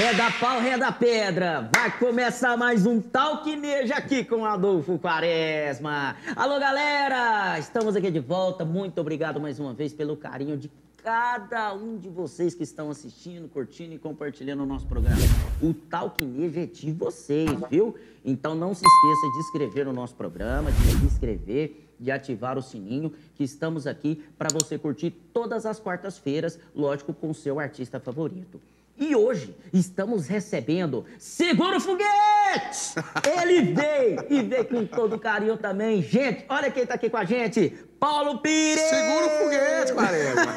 É da pau, é da pedra. Vai começar mais um Talquineja aqui com Adolfo Quaresma. Alô, galera! Estamos aqui de volta. Muito obrigado mais uma vez pelo carinho de cada um de vocês que estão assistindo, curtindo e compartilhando o nosso programa. O Talquineja é de vocês, viu? Então não se esqueça de inscrever no nosso programa, de se inscrever, de ativar o sininho, que estamos aqui para você curtir todas as quartas-feiras, lógico, com seu artista favorito. E hoje estamos recebendo Seguro Foguete! Ele veio e veio com todo carinho também. Gente, olha quem tá aqui com a gente. Paulo Pires! Segura o foguete, Quaresma.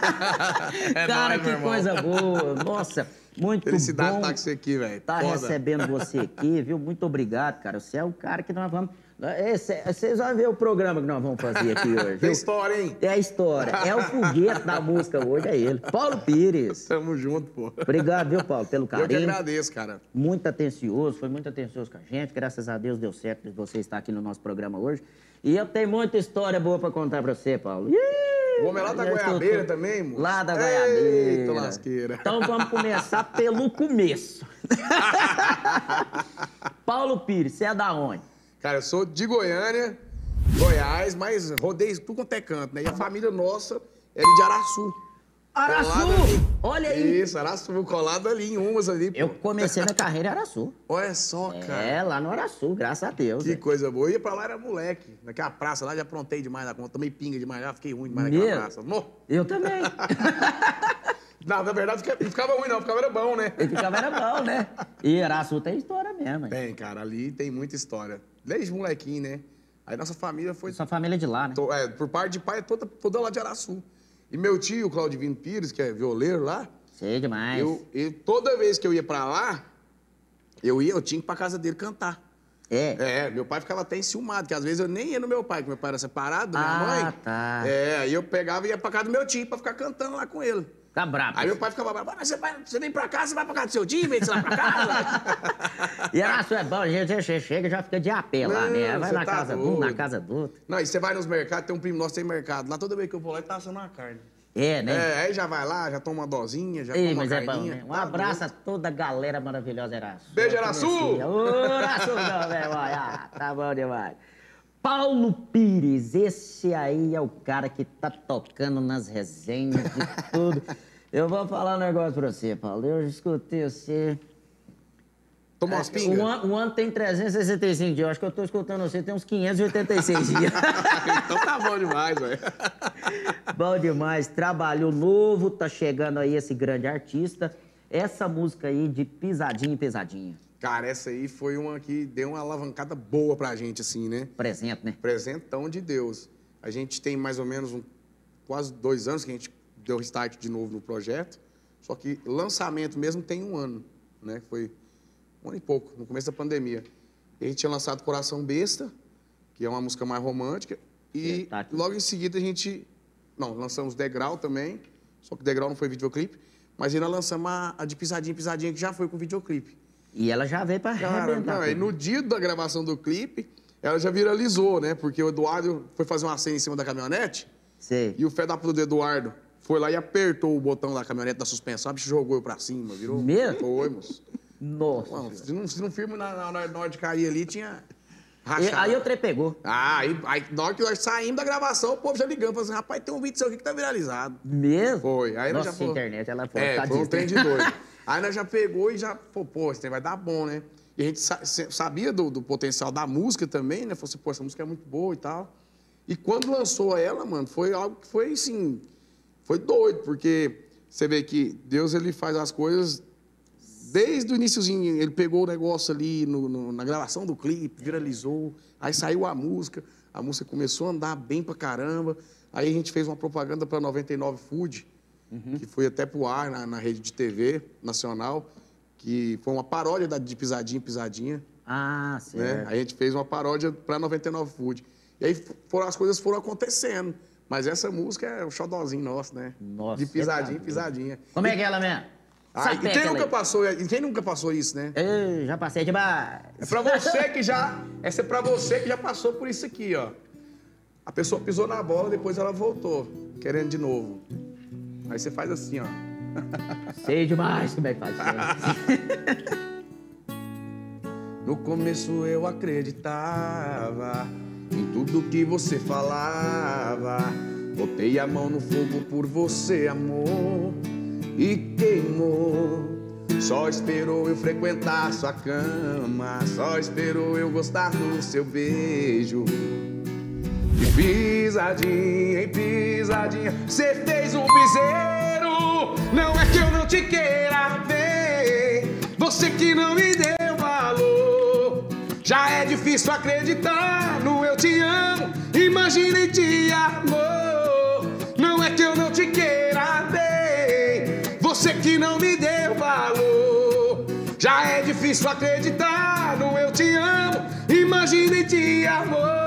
é Cara, nóis, que coisa boa. Nossa, muito Felicidade bom estar com você aqui, velho. tá Foda. recebendo você aqui, viu? Muito obrigado, cara. Você é o cara que nós vamos... Esse- Vocês vão ver o programa que nós vamos fazer aqui hoje, Tem viu? história, hein? É a história. É o foguete da música hoje, é ele. Paulo Pires. Tamo junto, pô. Obrigado, viu, Paulo, pelo Eu que carinho. agradeço, cara. muito atencioso, foi muito atencioso com a gente. Graças a Deus deu certo de você estar aqui no nosso programa hoje. E eu tenho muita história boa pra contar pra você, Paulo. Ih, O homem é lá da Goiabeira também, moço? Lá da Eita, Goiabeira. lasqueira. Então vamos começar pelo começo. Paulo Pires, você é da onde? Cara, eu sou de Goiânia, Goiás, mas rodei tudo quanto é canto, né? E a família nossa é de Araçu. Araçu! Olha aí! Isso, Araçu, colado ali em umas ali. pô. Eu comecei minha carreira em Araçu. Olha só, cara. É, lá no Araçu, graças a Deus. Que né? coisa boa. Eu ia pra lá, era moleque. Naquela praça lá, já aprontei demais na conta. Tomei pinga demais lá, fiquei ruim demais Meu. naquela praça. Nó. Eu também. Não, na verdade, não ficava ruim não, ficava era bom, né? Ele ficava era bom, né? E Araçu tem história mesmo. hein? Bem, cara, ali tem muita história. Desde molequinho, né? Aí nossa família foi. Sua família é de lá, né? to- é, por parte de pai, é toda, toda lá de Araçu. E meu tio, Claudivino Pires, que é violeiro lá, Sei demais. eu, eu- toda vez que eu ia pra lá, eu ia, eu tinha que ir pra casa dele cantar. É. É, meu pai ficava até enciumado, que às vezes eu nem ia no meu pai, que meu pai era separado da minha Ah, mãe. tá. É, aí eu pegava e ia pra casa do meu tio pra ficar cantando lá com ele. Tá brabo. Aí meu pai ficava bravo, "Ah, você, vai, você vem pra casa, você vai pra casa do seu tio, em vez de você ir lá pra casa. E Araçu é bom, a gente chega e já fica de apé lá, Não, né? Vai na tá casa um, na casa do outro. Não, e você vai nos mercados, tem um primo nosso tem mercado. Lá toda vez que eu vou lá, ele tá assando uma carne. É, né? É, aí já vai lá, já toma uma dosinha, já Ei, mas uma é bom, né? Um Tá abraço a toda a galera maravilhosa Araçu. Beijo, Araçu! Ô, Araçu não, meu irmão. Ah, tá bom demais. Paulo Pires, esse aí é o cara que tá tocando nas resenhas de tudo. Eu vou falar um negócio pra você, Paulo. Eu escutei você. Toma umas O pingas? o ano tem 365 dias. Eu acho que eu tô escutando você tem uns 586 dias. então tá bom demais, velho. Bom demais. Trabalho novo, tá chegando aí esse grande artista. Essa música aí de pisadinha e pesadinha. Cara, essa aí foi uma que deu uma alavancada boa pra gente, assim, né? Presente, né? Presentão de Deus. A gente tem mais ou menos um- quase dois anos que a gente deu start de novo no projeto. Só que lançamento mesmo tem um ano, né? Foi um ano e pouco, no começo da pandemia. E a gente tinha lançado Coração Besta, que é uma música mais romântica. E Verdade. logo em seguida a gente... Não, lançamos Degrau também. Só que Degrau não foi videoclipe. Mas ainda lançamos a, a de Pisadinha, Pisadinha, que já foi com videoclipe. E ela já veio pra Cara, arrebentar. não, tudo. no dia da gravação do clipe, ela já viralizou, né? Porque o Eduardo foi fazer uma cena em cima da caminhonete Sei. e o fé da puta do Eduardo foi lá e apertou o botão da caminhonete da suspensão, a bicho jogou pra cima, virou. Mesmo? Foi, moço. Nossa. Mano, se não, se não firme na, na, na, hora de cair ali, tinha. E- aí o trem pegou. Ah, aí, aí na hora que nós saímos da gravação, o povo já ligando, falando assim, rapaz, tem um vídeo seu aqui que tá viralizado. Mesmo? Foi. Aí nós Nossa, já falou- a internet, ela foi. É, tá foi um trem de doido. Aí nós já pegou e já, pô, pô, esse trem vai dar bom, né? E a gente sabia do, do potencial da música também, né? Falou assim, pô, essa música é muito boa e tal. E quando lançou ela, mano, foi algo que foi, assim, foi doido, porque você vê que Deus, ele faz as coisas desde o iníciozinho. Ele pegou o negócio ali no- no- na gravação do clipe, viralizou, aí saiu a música, a música começou a andar bem pra caramba. Aí a gente fez uma propaganda pra 99 Food, que foi até pro ar na, na rede de TV nacional, que foi uma paródia da, de Pisadinha Pisadinha. Ah, Né? certo. Aí a gente fez uma paródia para 99 Food. E aí foram, as coisas foram acontecendo. Mas essa música é o xodózinho nosso, né? Nossa, De pisadinha, você tá pisadinha. Como é que é ela mesmo? Ah, e quem nunca aí. passou, e quem nunca passou isso, né? Ei, já passei demais. É pra você que já. Essa é pra você que já passou por isso aqui, ó. A pessoa pisou na bola, depois ela voltou, querendo de novo. Aí você faz assim, ó. Sei demais como é que faz isso. No começo eu acreditava em tudo que você falava. Botei a mão no fogo por você, amor, e queimou. Só esperou eu frequentar sua cama, só esperou eu gostar do seu beijo. De pisadinha em pisadinha, cê fez um piseiro. Não é que eu não te queira ver, você que não me deu valor. Já é difícil acreditar no eu te amo, imagina em te amor. Não é que eu não te queira ver, você que não me deu valor. Já é difícil acreditar no eu te amo, imagina em te amor.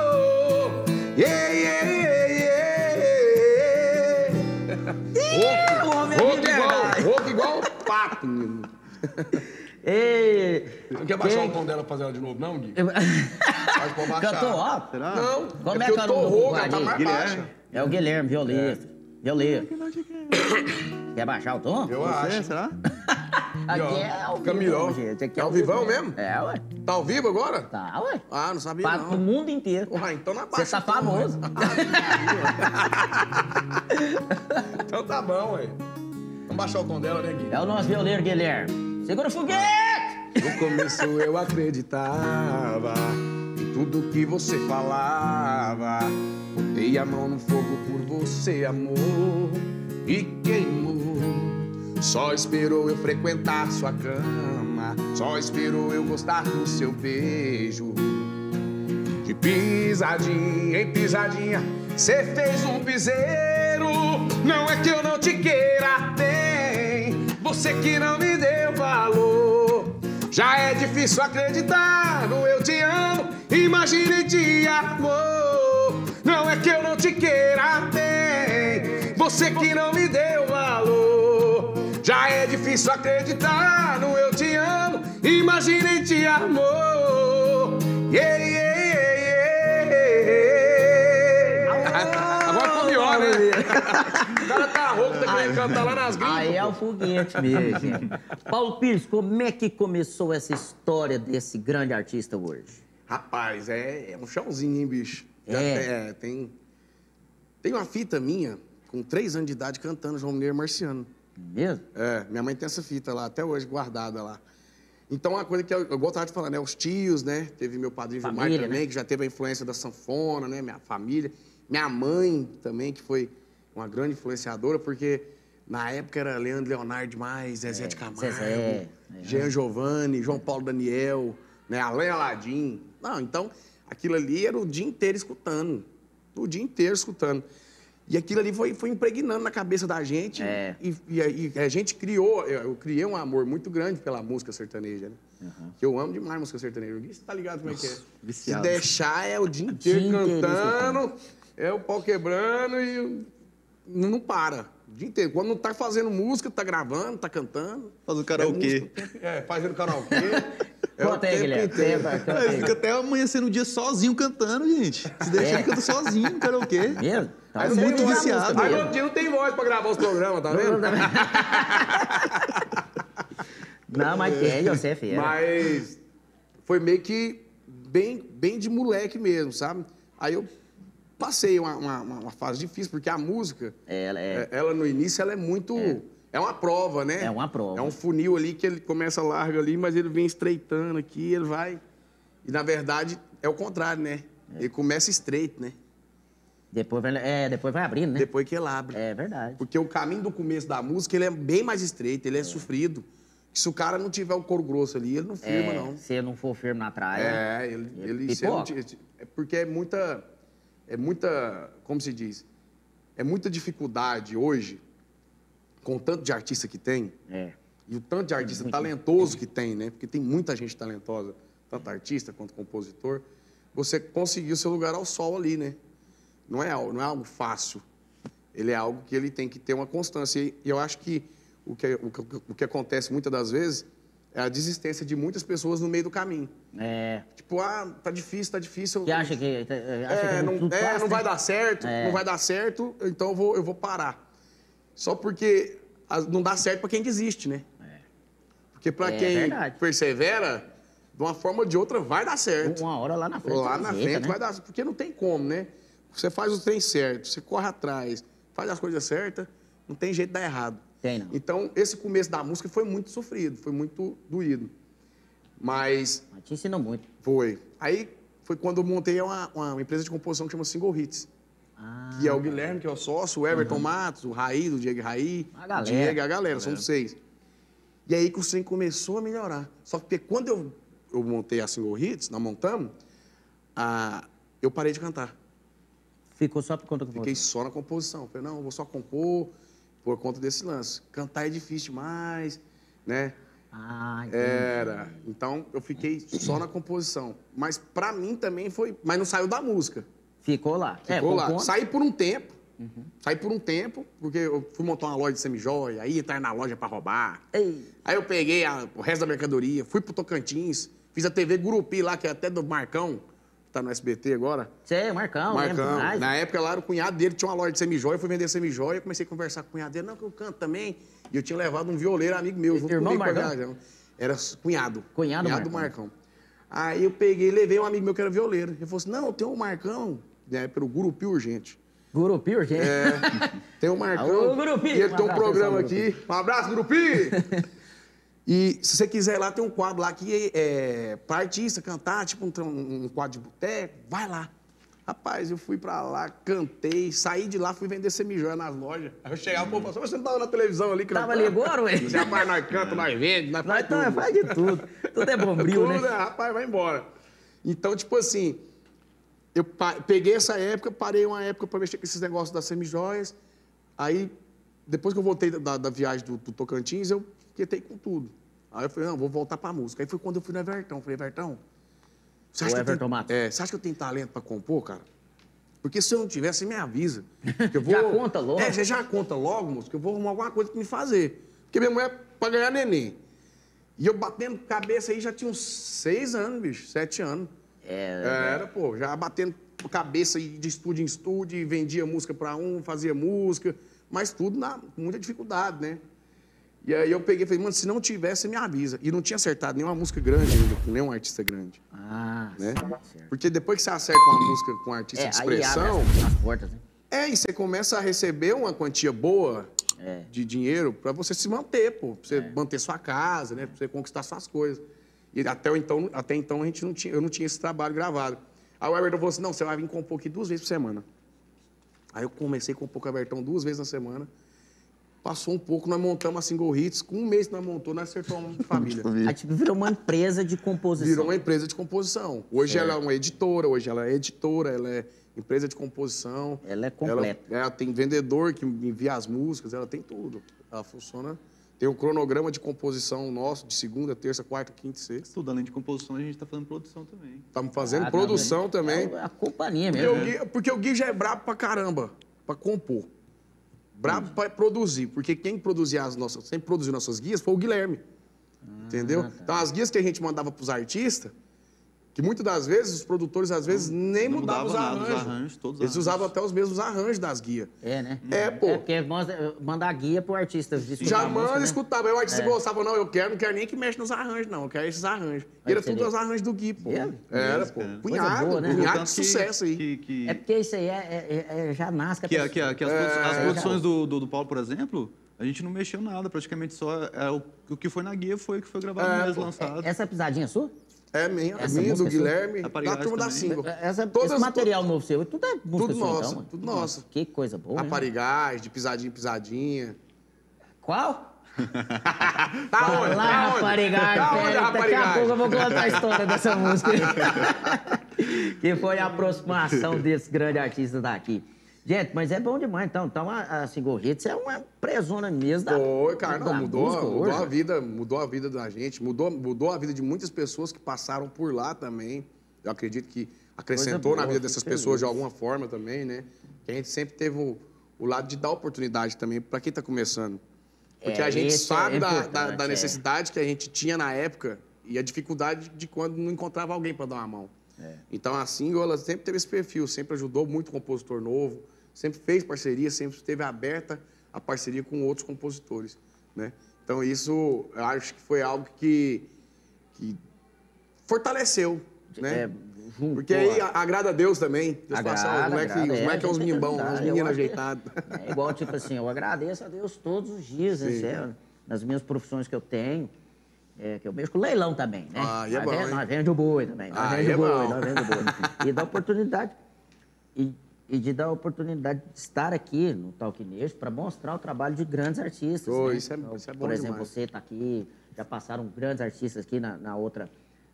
Yeah, yeah, yeah, yeah. o homem é Rouco de igual, rouco igual pato, menino. Ei, Não quer baixar quem- o tom dela pra fazer ela de novo, não, Gui? Pode pôr baixar. Cantou ó. Será? Não, Como é é que é eu o tô rouco, ela tá mais Guilherme. baixa. É o Guilherme, violista. Violista. Quer baixar o tom? Eu Você, acho. será? Aqui ó, é ao vivo, gente. Aqui É ao vivão vivo. mesmo? É, ué. Tá ao vivo agora? Tá, ué. Ah, não sabia não. pro mundo inteiro. Ué, então na Você baixa. tá famoso. Então tá bom, ué. Vamos baixar o tom dela, né, Gui? É o nosso violeiro Guilherme. Segura o foguete! No começo eu acreditava em tudo que você falava. Botei a mão no fogo por você, amor, e queimou. Só esperou eu frequentar sua cama, só esperou eu gostar do seu beijo. De pisadinha em pisadinha, cê fez um piseiro. Não é que eu não te queira bem, você que não me deu valor. Já é difícil acreditar no eu te amo, imagine te amor. Não é que eu não te queira bem, você que não me deu valor. Já é difícil acreditar no eu te amo, imagine te amor. Yeah, yeah, yeah, yeah. Agora ficou pior, né? O cara tá rouco, tá querendo cantar lá nas gringas. Aí é o foguete mesmo. Paulo Pires, como é que começou essa história desse grande artista hoje? Rapaz, é, é um chãozinho, hein, bicho? Já É. tem- é, tem, tem uma fita minha, com três anos de idade, cantando João Mineiro Marciano. Mesmo? É, minha mãe tem essa fita lá, até hoje, guardada lá. Então, uma coisa que eu, eu gostava de falar, né? Os tios, né? Teve meu padrinho Gilmar Família, também, né? que já teve a influência da sanfona, né? Minha família. Minha mãe também, que foi uma grande influenciadora, porque na época era Leandro Leonardo demais, Zezé de Camargo, É, Zezé, é. Jean Giovanni, João Paulo Daniel, né? Alain Aladim. Não, então, aquilo ali era o dia inteiro escutando. O dia inteiro escutando. E aquilo ali foi, foi impregnando na cabeça da gente. É. E, e, e a gente criou, eu, criei um amor muito grande pela música sertaneja, né? Que eu amo demais música sertaneja. Você tá ligado como é que é? viciado. Se deixar, é o dia inteiro cantando, é o pau quebrando e não para. O dia inteiro. Quando não tá fazendo música, tá gravando, tá cantando. Faz o É, karaokê. o tempo- é fazendo karaokê. é o Conta aí, tempo Guilherme. aí. fica até amanhecendo o dia sozinho cantando, gente. Se deixar, É. ele canta sozinho no karaokê. Mesmo? Tá Aí não muito viciado. Aí no outro dia não tem voz pra gravar os programas, tá vendo? Não, mas tem, você é fera. Mas foi meio que bem, bem de moleque mesmo, sabe? Aí eu passei uma, uma- uma- fase difícil, porque a música, Ela é. é- ela no início, ela é muito... É. uma prova, né? É uma prova. É um funil ali que ele começa largo ali, mas ele vem estreitando aqui, ele vai... E, na verdade, é o contrário, né? Ele começa estreito, né? Depois vai, é, depois vai abrindo, né? Depois que ele abre. É verdade. Porque o caminho do começo da música, ele é bem mais estreito, ele é, sofrido. Se o cara não tiver o couro grosso ali, ele não firma, É, não. Se não for firme na traia. É, ele, ele ele é, pipoca. ti- é porque é muita, é muita, como se diz, é muita dificuldade hoje, com o tanto de artista que tem, É. e o tanto de artista talentoso que tem, né? Porque tem muita gente talentosa, tanto artista quanto compositor, você conseguir o seu lugar ao sol ali, né? Não é, algo- não é algo fácil. Ele é algo que ele tem que ter uma constância. E eu acho que o que, o que, o que acontece muitas das vezes é a desistência de muitas pessoas no meio do caminho. É. Tipo, ah, tá difícil, tá difícil. Que acha que. é, Acha É, que não, tudo é, passa, não vai né? dar certo, É. não vai dar certo, então eu vou, eu vou parar. Só porque não dá certo pra quem desiste, né? Porque pra É quem verdade. persevera, de uma forma ou de outra vai dar certo. Uma hora lá na frente. Lá na ajeita, frente né? vai dar, porque não tem como, né? Você faz o trem certo, você corre atrás, faz as coisas certas, não tem jeito de dar errado. Tem, não. Então, esse começo da música foi muito sofrido, foi muito doído. Mas Mas te ensinou muito. foi. Aí foi quando eu montei uma, uma empresa de composição que chama Single Hits. Ah, Que é o Guilherme, que é o sócio, o Everton Matos, o Raí, do Diego Raí. A galera. O Diego, a galera, são seis. E aí que o trem começou a melhorar. Só que quando eu, eu montei a Single Hits, nós montamos, eu parei de cantar. ficou só por conta que Fiquei você. só na composição. Falei, não, vou só compor por conta desse lance. Cantar é difícil demais, né? Ah. Era. Então, eu fiquei só na composição. Mas pra mim também foi... Mas não saiu da música. Ficou lá. Ficou é, lá. compondo. Saí por um tempo. Saí por um tempo, porque eu fui montar uma loja de semijóia, aí entrar na loja pra roubar. Ei, Aí eu peguei a- o resto da mercadoria, fui pro Tocantins, fiz a TV Gurupi lá, que é até do Marcão, tá no SBT agora. Você é Marcão, Marcão. mais? Na época lá, era o cunhado dele tinha uma loja de semijóia, eu fui vender semijóia, comecei a conversar com o cunhado dele, não, que eu canto também. E eu tinha levado um violeiro amigo meu, junto Irmão comigo Marcão? viajar. Era cunhado. Cunhado do Marcão. Marcão. Aí eu peguei, levei um amigo meu que era violeiro. Ele falou assim, não, tem um Marcão, né, pelo Gurupi Urgente. Gurupi urgente. É, tem o Marcão. Alô, Gurupi! E ele Um tem um programa aqui. Um abraço, Gurupi! e se você quiser lá, tem um quadro lá que é pra artista cantar, tipo um, um quadro de boteco. Vai lá. Rapaz, eu fui pra lá, cantei, saí de lá, fui vender semijóia nas lojas. Aí eu chegava, o povo falou, você não tava na televisão ali? Que Tava ali agora, ué? Você, rapaz, nós canta, nós vende, nós Nós faz então, tudo. faz de tudo. Tudo é bombril, Tudo, né? Rapaz, vai embora. Então, tipo assim, eu peguei essa época, parei uma época para mexer com esses negócios das semijóias. Aí, depois que eu voltei da, da viagem do, do Tocantins, eu quietei com tudo. Aí eu falei, não, vou voltar pra música. Aí foi quando eu fui no Everton. Falei, Everton, você O acha, que eu Everton tenho, Matos. é, você acha que eu tenho talento para compor, cara? Porque se eu não tiver, você me avisa. Que eu vou, Já conta logo. É, você já conta logo, moço, que eu vou arrumar alguma coisa pra me fazer. Porque minha mulher é pra ganhar neném. E eu batendo cabeça aí já tinha uns seis anos, bicho, sete anos. É, Era, pô, já batendo cabeça aí de estúdio em estúdio, vendia música pra um, fazia música, mas tudo na, com muita dificuldade, né? E aí eu peguei e falei, mano, se não tivesse, você me avisa. E não tinha acertado nenhuma música grande ainda, com nenhum artista grande, Ah, né? certo. Porque depois que você acerta uma música com um artista É, de expressão, portas, né? é, e você começa a receber uma quantia boa É. de dinheiro pra você se manter, pô. Pra você manter sua casa, né? Pra você conquistar suas coisas. E até então, até então a gente não tinha, eu não tinha esse trabalho gravado. Aí o Everton falou assim, não, você vai vir compor aqui duas vezes por semana. Aí eu comecei a compor com o Everton duas vezes na semana. Passou um pouco, nós montamos a Single Hits. Com um mês que nós montamos, nós acertamos uma família. Aí tipo, virou uma empresa de composição. Virou uma empresa de composição. Hoje ela é uma editora, hoje ela é editora, ela é empresa de composição. Ela é completa. Ela, ela tem vendedor que envia as músicas, ela tem tudo. Ela funciona. Tem um cronograma de composição nosso, de segunda, terça, quarta, quinta e sexta. Tudo além de composição, a gente tá fazendo produção também. Estamos fazendo Ah, produção também. vendo? É a companhia Porque mesmo. o, Gui, porque o Gui já é brabo pra caramba, pra compor. Brabo pra produzir. Porque quem produzia as nossas, sempre produziu nossas guias foi o Guilherme. entendeu? tá. Então as guias que a gente mandava pros artistas, que muitas das vezes os produtores às vezes nem não mudavam os mudava nada, os arranjos. arranjos, todos os Eles usavam arranjos. até os mesmos arranjos das guias. É, né? É, pô. É porque manda, manda a guia pro artista. escutar Já manda né? escutava. Aí o artista É. gostava, não, eu quero, não quero nem que mexa nos arranjos, não. Eu quero esses arranjos. E era tudo os arranjos do Gui, pô. É? Era, pô. Punhado, boa, né? punhado de sucesso aí. Que, que, É porque isso aí é, é- é- é- já nasce que, pessoa. que, que as, as É. produções do, do, do Paulo, por exemplo, a gente não mexeu nada, praticamente só é, o, o que foi na guia foi o que foi gravado É, mesmo, lançado. Essa pisadinha sua? É minha, Essa minha do é? Guilherme, A da turma da também. single. Essa, Todas- esse material novo seu, tudo é música Tudo sua, nosso, então? tudo nosso. Que coisa boa, hein? Raparigais, de pisadinha em pisadinha. Qual? Tá onde? lá, Tá onde? Raparigás, Tá onde, daqui a pouco eu vou contar a história dessa música. que foi a aproximação desse grande artista daqui. Gente, mas é bom demais, então. Então, a, a Single Hits é uma presona mesmo da Foi, cara, da não, mudou, música mudou hoje. a vida, mudou a vida da gente, mudou, mudou a vida de muitas pessoas que passaram por lá também. Eu acredito que acrescentou boa, na vida dessas feliz. pessoas de alguma forma também, né? Que a gente sempre teve o, o lado de dar oportunidade também para quem está começando. Porque É, a gente esse sabe é da, da- da é. necessidade que a gente tinha na época e a dificuldade de quando não encontrava alguém para dar uma mão. É. Então a Single ela sempre teve esse perfil, sempre ajudou muito o compositor novo, sempre fez parceria, sempre esteve aberta a parceria com outros compositores, né? Então isso eu acho que foi algo que, que fortaleceu, né? É, juntou Porque aí a- agrada a Deus também. Deus fala assim, Agrada, os moleques agrada, é, é uns mimbão, uns meninos ajeitados. É igual, tipo assim, eu agradeço a Deus todos os dias, né? Nas minhas profissões que eu tenho, é, que eu mexo com leilão também, né? Ah, e é nós, bom, vende, nós vende o boi também, nós Ah, vende e é o boi, nós vende o boi. E dá oportunidade, e, e de dar a oportunidade de estar aqui no Talquinejo para mostrar o trabalho de grandes artistas. Pô, né? isso é- isso é bom Por exemplo, demais. você está aqui, já passaram grandes artistas aqui na, na outra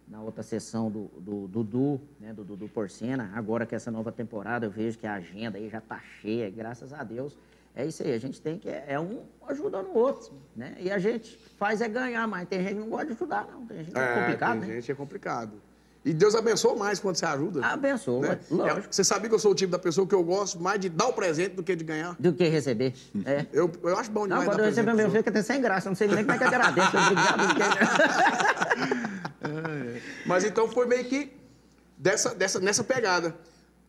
na outra sessão do, do Dudu, né, do Dudu Porcena. Agora que essa nova temporada eu vejo que a agenda aí já tá cheia, graças a Deus. É isso aí, a gente tem que, é um ajudando o outro, né? E a gente faz é ganhar, mas tem gente que não gosta de ajudar, não. Tem gente que é, complicado, tem né? gente que é complicado. E Deus abençoa mais quando você ajuda. Abençoa, né? lógico. Você sabia que eu sou o tipo da pessoa que eu gosto mais de dar o presente do que de ganhar? Do que receber. É. Eu, eu acho bom Não, demais quando dar eu recebo meu filho, fica até sem graça. Eu não sei nem como é que agradeço. Obrigado. porque- Mas então foi meio que dessa, dessa, nessa pegada.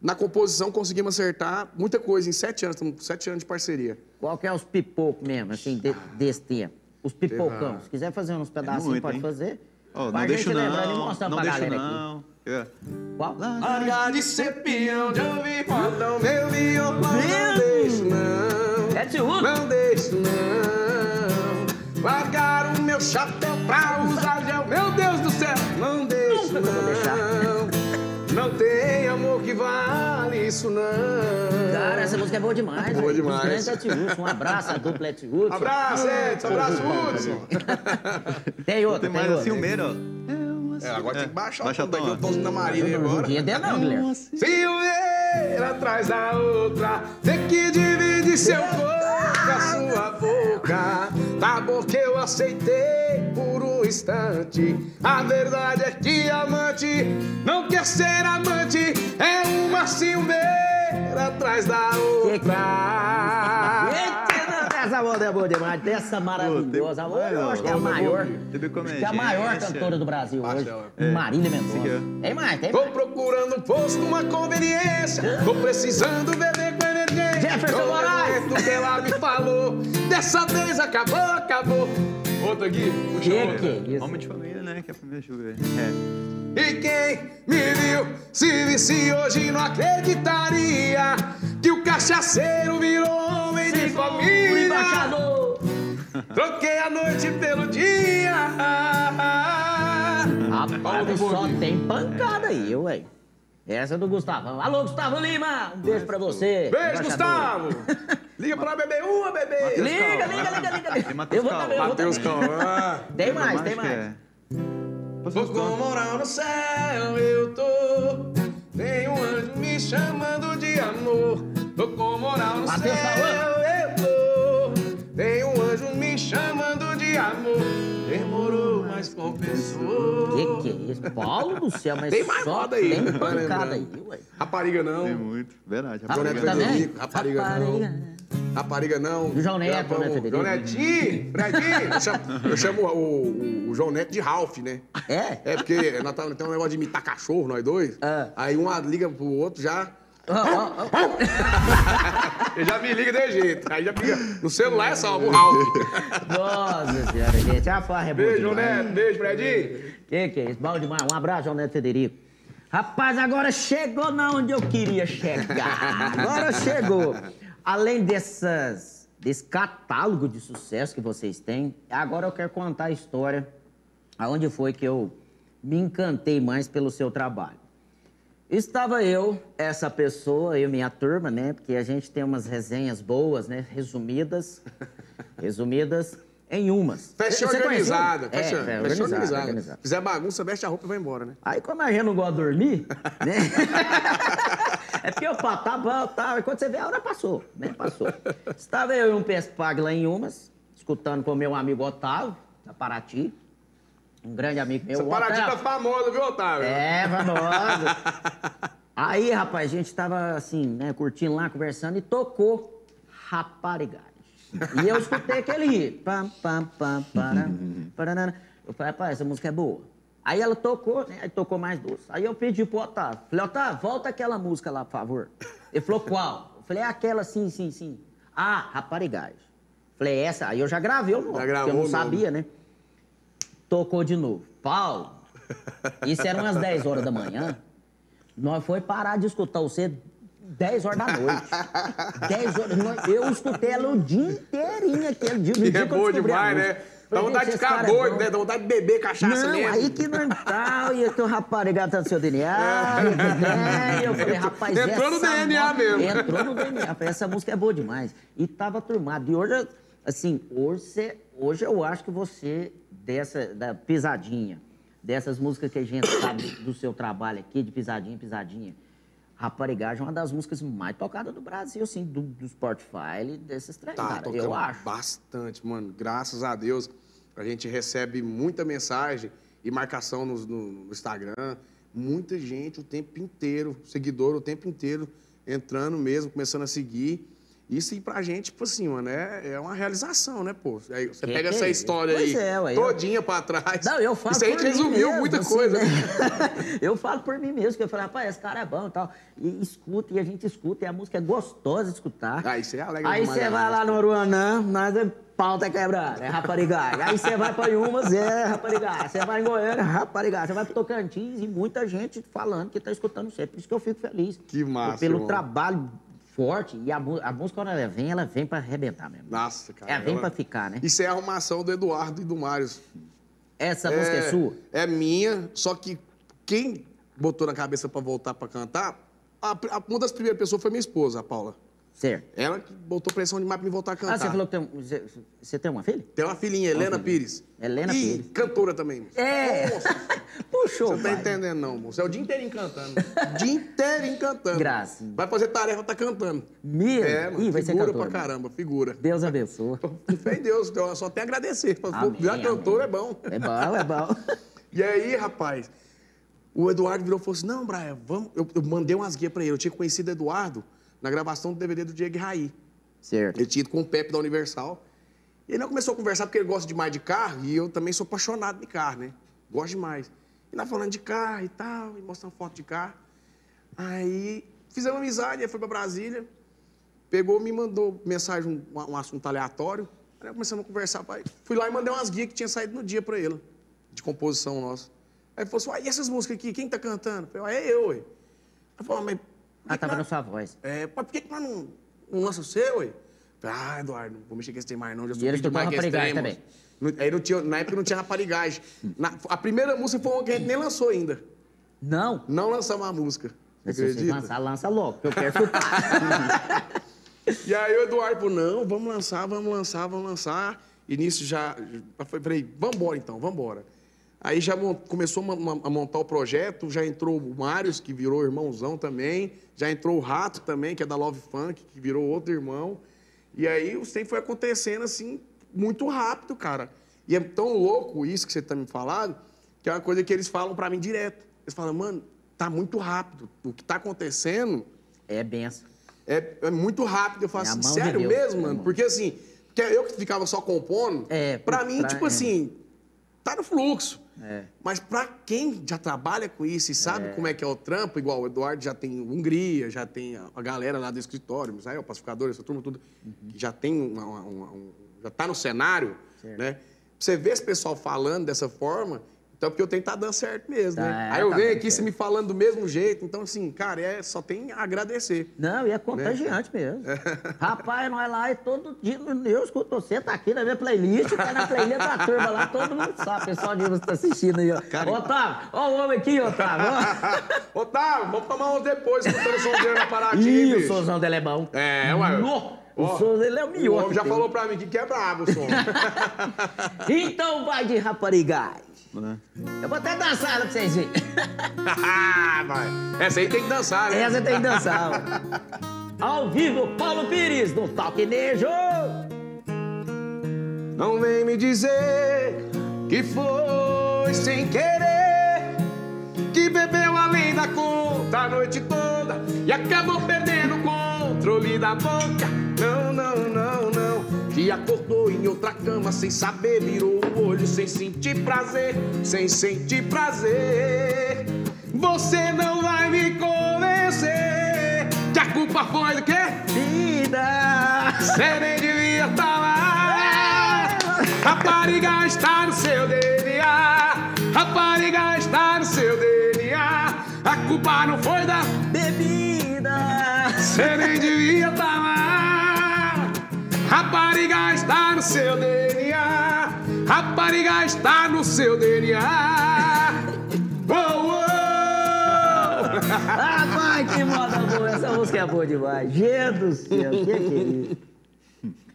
Na composição conseguimos acertar muita coisa em sete anos, estamos com sete anos de parceria. Qual que é os pipocos mesmo, assim, de- desse tempo? Os pipocão. Se quiser fazer uns pedacinhos, muito, pode hein? fazer. Pra não gente deixo lembrar não, mostrar não pra aqui. não. É. Qual? Largar de ser peão, de ouvir modão, meu violão, não deixo não. É de? Não deixo não. Largar o meu chapéu pra usar gel, meu Deus do céu, não deixo não. Isso não. Cara, essa música é boa demais. Boa velho. demais. Dos grandes. Um abraço à dupla Etiúcio. Abraço, Edson, abraço, Hudson. Tem outra, Tem tem, mais assim o meiro, ó. É, agora tem que baixar Baixa o tom, o tom, eu tô na Marília Não agora. judia dele não, Guilherme. Silveira atrás da outra, tem que dividir seu corpo, a sua boca. Tá bom que eu aceitei por um instante. A verdade é que amante não quer ser amante, é uma silveira atrás da outra. Eita, Essa moda é boa demais. Dessa maravilhosa. Pô, tem- eu acho que é a maior. acho que é a maior cantora do Brasil hoje. É. Marília Mendonça. Tem mais, tem Tô mais. procurando um posto, uma conveniência. Tô precisando beber. Jefferson Moraes. vendo que ela me falou. Dessa vez acabou, acabou. Outra aqui, puxa isso? Homem de família, né? Que é a primeira, deixa eu ver. É. E quem me viu, se visse hoje, não acreditaria que o cachaceiro virou homem de O família. embaixador. Troquei a noite pelo dia. Rapaz, só tem pancada aí, ué. Essa é do Gustavão. Alô, Gustavo Lima! Um beijo pra você. Beijo, embaixador. Gustavo. Liga pra bebê uma, bebê. Liga, liga, liga, liga, liga. Tem Matheus Eu vou Calma. também, eu vou Matheus também. Calma. Tem mais, tem mais. Tô mostrar? com moral no céu, eu tô. Tem um anjo me chamando de amor. Tô com moral no céu, eu tô. Tem um anjo me chamando de amor. Mas compensou. Que que é isso? Paulo do céu, mas Tem mais só moda aí, tem tá pancada aí, ué. Rapariga não. Tem muito. Verdade. Neto também? Rapariga não. Rapariga não. E o João Neto, Gravamos- né, Federico? João Netinho, Fredinho. Eu chamo, eu chamo o, o- o João Neto de Ralph, né? É? É, porque nós tava, tem um negócio de imitar cachorro, nós dois. Ah. Aí um liga pro outro já. Ele já me liga de jeito. Aí já fica. No celular é só, o Ralph. Nossa senhora, gente. A farra é boa Beijo, demais. Neto. Beijo, Fredinho. Que que é isso? Bom demais. Um abraço, Neto Federico. Rapaz, agora chegou na onde eu queria chegar. Agora chegou. Além dessas, desse catálogo de sucesso que vocês têm, agora eu quero contar a história aonde foi que eu me encantei mais pelo seu trabalho. Estava eu, essa pessoa, eu e minha turma, né? Porque a gente tem umas resenhas boas, né? Resumidas. Resumidas em umas. Festa organizada. Festa, é, festa organizada, organizada. organizada. Fizer bagunça, veste a roupa e vai embora, né? Aí, como a gente não gosta de dormir, né? é porque o papo tá bom, tá, quando você vê, a hora passou, né? Passou. Estava eu e um PSPAG lá em Umas, escutando com o meu amigo Otávio, da Paraty, um grande amigo meu. Essa paradinha tá famosa, viu, Otávio? É, famosa. Aí, rapaz, a gente tava assim, né, curtindo lá, conversando, e tocou Raparigagem. E eu escutei aquele. Pam, pam, pam, param, paranana. Eu falei, rapaz, essa música é boa. Aí ela tocou, né? Aí tocou mais duas. Aí eu pedi pro Otávio. Falei, Otávio, volta aquela música lá, por favor. Ele falou, qual? Eu falei, é aquela, sim, sim, sim. Ah, Raparigagem. Falei, essa, aí eu já gravei o nome, Já gravou eu não sabia, né? Tocou de novo. Paulo, isso era umas 10 horas da manhã. Nós foi parar de escutar você 10 horas da noite. 10 horas. eu escutei ela o dia inteirinho aquele dia. no E dia é que boa demais, né? Dá vontade de "Esse ficar é doido, bom." né? Dá vontade de beber cachaça Não, mesmo. aí que não tal, e que o rapaz tá no seu DNA. e eu falei, rapaz, Entrou no DNA mo- mesmo. Entrou no DNA. Falei, essa música é boa demais. E tava turmado. E hoje, assim, hoje, hoje eu acho que você, dessa, da pisadinha, dessas músicas que a gente sabe do seu trabalho aqui, de pisadinha, pisadinha, Raparigagem é uma das músicas mais tocadas do Brasil, assim, do, do Spotify, desses três, Tá cara. Eu acho. bastante, mano. Graças a Deus, a gente recebe muita mensagem e marcação no, no- no Instagram. Muita gente o tempo inteiro, seguidor o tempo inteiro, entrando mesmo, começando a seguir. Isso aí pra gente, tipo assim, mano, é, é uma realização, né, pô? Aí você Que pega é essa história aí, é, ué, eu- todinha pra trás. Não, eu falo Isso a gente por mim resumiu mesmo, muita assim, coisa. né? eu falo por mim mesmo, que eu falo, rapaz, esse cara é bom e tal. E escuta, e a gente escuta, e a música é gostosa de escutar. Ah, isso é alegre Aí você né? vai lá no Aruanã, mas é pau tá quebrado, é raparigagem. Aí você vai pra Yumas, é raparigagem. Você vai em Goiânia, raparigagem. Você vai pro Tocantins e muita gente falando que tá escutando você. Por isso que eu fico feliz. Que massa, Pelo irmão. trabalho forte. E a, a música, quando ela vem, ela vem pra arrebentar mesmo. Nossa, cara. É, vem ela- pra ficar, né? Isso é a arrumação do Eduardo e do Mário. Essa música é sua? É minha, só que quem botou na cabeça pra voltar pra cantar, a- a- uma das primeiras pessoas foi minha esposa, a Paula. Certo. Ela que botou pressão demais pra me voltar a cantar. Ah, você falou que tem, você, tem uma filha? Tem uma filhinha, Helena filhinha. Pires. Helena e Pires. cantora também. É. Puxou, você não tá entendendo, não, moço. É o dia inteirinho cantando. dia inteirinho cantando. Gracinha. Vai fazer tarefa, tá cantando. Mesmo? É, mano. Ih, vai ser figura cantora, pra mano. caramba, figura. Deus abençoe. Em Deus, então, só tem a agradecer. Amém, Virar cantor é bom. É bom, é bom. E aí, rapaz, o Eduardo virou e falou assim: Não, Brian, vamos. Eu, eu mandei umas guias pra ele. Eu tinha conhecido o Eduardo na gravação do DVD do Diego Raí. Certo. Ele tinha ido com o Pepe da Universal. E ele não começou a conversar porque ele gosta demais de carro e eu também sou apaixonado de carro, né? Gosto demais. E nós falando de carro e tal, e mostrando foto de carro. Aí fizemos amizade, ele foi pra Brasília, pegou, me mandou mensagem, um, um assunto aleatório. Aí nós começamos a conversar, pai. Fui lá e mandei umas guias que tinha saído no dia pra ele, de composição nossa. Aí ele falou assim: "Uai, e essas músicas aqui, quem tá cantando? Eu falei, "Uai, é eu, ué. Aí falou, mas. Ah, tava na sua voz. é, por que, que nós não, não lança o seu, ué? Ah, Eduardo, não vou mexer com esse trem mais não, já E eles tocavam raparigagem. Não- Aí não tinha, na época não tinha raparigagem. Na- a primeira música foi uma que a gente nem lançou ainda. Não. Não lançamos a música. Se você acredita? lançar, lança logo, que eu quero. E aí o Eduardo falou, não, vamos lançar, vamos lançar, vamos lançar. E nisso já, eu falei, vambora então, vambora. Aí já começou a, montar o projeto, já entrou o Mários, que virou irmãozão também, já entrou o Rato também, que é da Love Funk, que virou outro irmão. E aí o trem foi acontecendo assim, muito rápido, cara. E é tão louco isso que você tá me falando, que é uma coisa que eles falam pra mim direto. Eles falam, mano, tá muito rápido. O que tá acontecendo É benção. é, é muito rápido. Eu falo É assim, de sério Deus, mesmo, mano? Porque assim, porque eu que ficava só compondo, É, pra mim, trás, tipo é. assim, tá no fluxo. É. Mas pra quem já trabalha com isso e sabe como é que é o trampo, igual o Eduardo já tem Hungria, já tem a, galera lá do escritório, Misael, pacificador, essa turma, tudo, Uhum. que já tem uma, uma- uma- um, já tá no cenário, né? Pra Você vê esse pessoal falando dessa forma, então é porque eu tenho que tá dando certo mesmo, né? Tá, Aí eu tá venho aqui, você certo. me falando do mesmo jeito, então assim, cara, é, só tem a agradecer. Não, e é contagiante mesmo. Rapaz, nós lá e todo dia, eu escuto você, tá aqui na minha playlist, tá na playlist da turma lá, todo mundo sabe, o pessoal de você tá assistindo aí, ó. Otávio, ó o homem aqui, Otávio. ó. Otávio, vamos tomar uns depois, escutando o som dele na Paraty, Ih, o somzão dele é bom. É, ué. Ó, o som dele é o O melhor. homem já tem. falou pra mim que que é brabo o som. Então vai de Né? Eu vou até dançar ela pra vocês verem. Vai. Essa aí tem que dançar, né? Essa tem que dançar. Ao vivo, Paulo Pires, no Toque Nejo. Não vem me dizer que foi sem querer, que bebeu além da conta a noite toda e acabou perdendo o controle da boca. Acordou em outra cama sem saber, virou o olho sem sentir prazer, sem sentir prazer. Você não vai me convencer que a culpa foi do quê? Vida. Você nem devia estar lá. Rapariga está no seu DNA. Rapariga está no seu DNA. A culpa não foi da Bebida! Você nem devia estar lá. Seu DNA. Rapariga está no seu DNA. Oh, oh. Ah, pai, que moda boa! Essa música é boa demais. Gente do céu, que que é isso?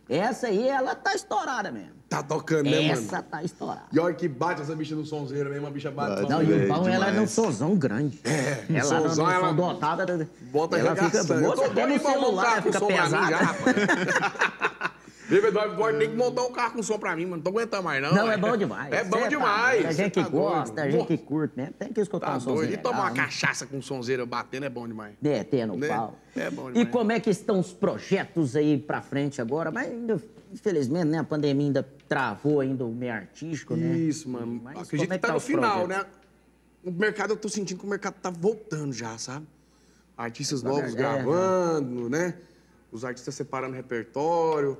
Essa aí, ela tá estourada mesmo. Tá tocando, né, Essa mano? tá estourada. E olha que bate essa bicha no sonzeiro mesmo, a bicha bate. Não, e o pão, ela é num demais. sonzão grande. É, ela sonzão, num som ela dotada. Bota ela fica boa, até no celular com fica mim pesada. já, Viu, Eduardo tem que montar um carro com som pra mim, mano. Não tô aguentando mais, não. Não, velho. é bom demais. É bom Cê tá demais. A gente que tá gosta, doido. a gente que curte mesmo, tem que escutar Tá um. E tomar uma né? cachaça com sonzeira batendo é bom demais. Derretendo o Né? pau. É bom E demais. como é que estão os projetos aí pra frente agora? Mas infelizmente, né, a pandemia ainda travou ainda o meio artístico, né? Isso, mano. Mas Acredito como é que tá tá no final, projetos? né? O mercado, eu tô sentindo que o mercado tá voltando já, sabe? Artistas Na novos verdade, é, gravando, né? Os artistas separando repertório.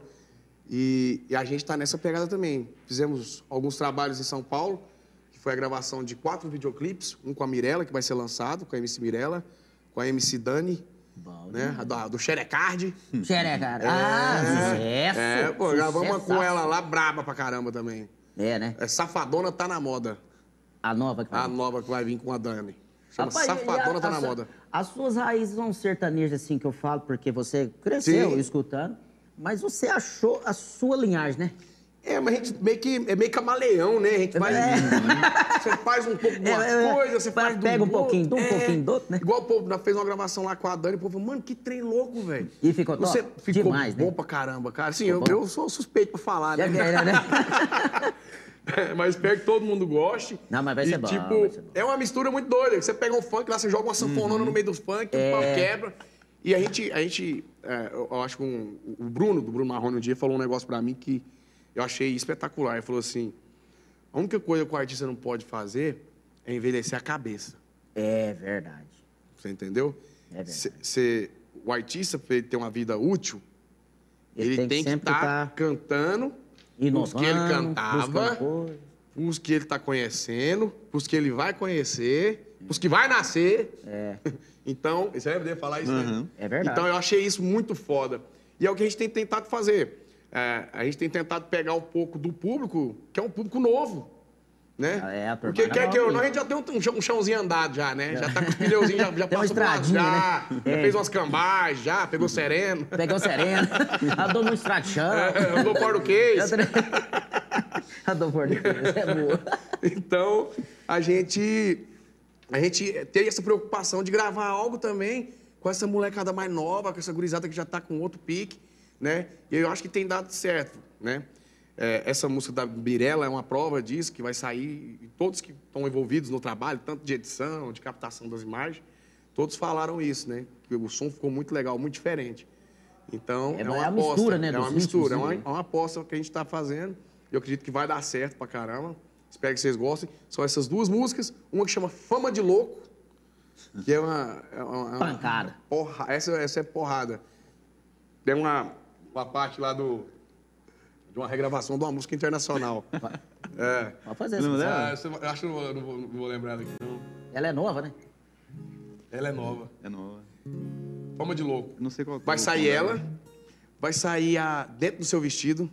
E, e a gente tá nessa pegada também. Fizemos alguns trabalhos em São Paulo, que foi a gravação de quatro videoclipes, um com a Mirella, que vai ser lançado, com a MC Mirella, com a MC Dani, Bom, né? A do, do Xerecard. Xereca. Ah, sucesso! É, pô, gravamos uma com ela lá, braba pra caramba também. É, né? É, Safadona tá na moda. A nova que vai A vir. nova que vai vir com a Dani. Chama Rapaz, e a- Safadona tá a na moda. As suas raízes são sertanejas, assim, que eu falo, porque você cresceu Sim. escutando, mas você achou a sua linhagem, né? É, mas a gente meio que é meio camaleão, né? A gente faz. É. Você faz um pouco de uma É, é, coisa, você faz do pega um pouquinho de um, É. pouquinho do outro, né? Igual o povo fez uma gravação lá com a Dani, o povo falou, mano, que trem louco, velho. E ficou top? Você ficou Demais, né? bom pra caramba, cara. Sim, eu, eu sou suspeito pra falar, né? É, é, né? mas espero que todo mundo goste. Não, mas vai E, ser bom, Tipo, vai ser bom. é uma mistura muito doida. Você pega um funk lá, você joga uma sanfonona no meio dos funk, É. o pau quebra. E a gente, a gente é, eu, acho que um- o Bruno, do Bruno Marrone, um dia falou um negócio pra mim que eu achei espetacular. Ele falou assim, a única coisa que o artista não pode fazer é envelhecer a cabeça. É verdade. Você entendeu? É verdade. O artista, pra ele ter uma vida útil, Ele ele, tem que tem que estar tá cantando os Inovando, que ele cantava. Os que ele está conhecendo, os que ele vai conhecer, os que vai nascer. É. Então, você vai poder falar isso, né? Uhum. É verdade. Então, eu achei isso muito foda. E é o que a gente tem tentado fazer. É, a gente tem tentado pegar um pouco do público, que é um público novo. Né? Ah, é, a Porque quer que eu não, a gente já tem um, um chãozinho andado já, né? Já tá com os pneuzinhos, já, já passou por lá, já, né? já É. fez umas cambagens, já pegou sereno. Pegou sereno, andou no estrachão. É, andou fora do case. andou por Deus, é boa. Então, a gente, a gente tem essa preocupação de gravar algo também com essa molecada mais nova, com essa gurizada que já tá com outro pique, né? E eu acho que tem dado certo, né? É, essa música da Mirella é uma prova disso, que vai sair, e todos que estão envolvidos no trabalho, tanto de edição, de captação das imagens, todos falaram isso, né? Que o som ficou muito legal, muito diferente. Então, É, é, uma é a aposta. mistura, né, É uma mistura, é uma, ritmos, é uma aposta que a gente está fazendo. Eu acredito que vai dar certo pra caramba. Espero que vocês gostem. São essas duas músicas. Uma que chama Fama de Louco, que é uma... É uma, é uma- Pancada. Porra, essa, essa é porrada. Tem uma, uma parte lá do... De uma regravação de uma música internacional. é. Pode fazer isso. dela? Ah, essa- eu acho que eu não vou, não não vou lembrar daqui, não. Ela é nova, né? Ela é nova. É nova. Fama de Louco. Eu Não sei qual Vai qual sair dela. ela, vai sair a Dentro do Seu Vestido.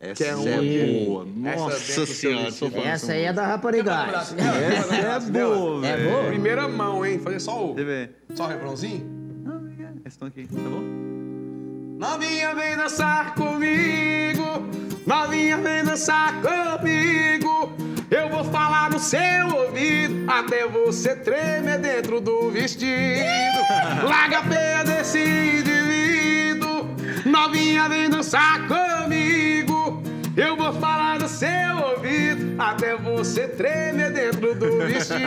Essa Que é é, boa. Essa Nossa do seu senhora, Essa aí é da raparigagem. Essa é boa, É boa? Primeira mão, hein? Fazer só o, só o refrãozinho. Não, é. Essa estão aqui, tá bom? Novinha vem dançar comigo, novinha vem dançar comigo. Eu vou falar no seu ouvido até você tremer dentro do vestido. Larga a peia desse indivíduo, novinha vem dançar comigo. Eu vou falar no seu ouvido até você tremer dentro do vestido.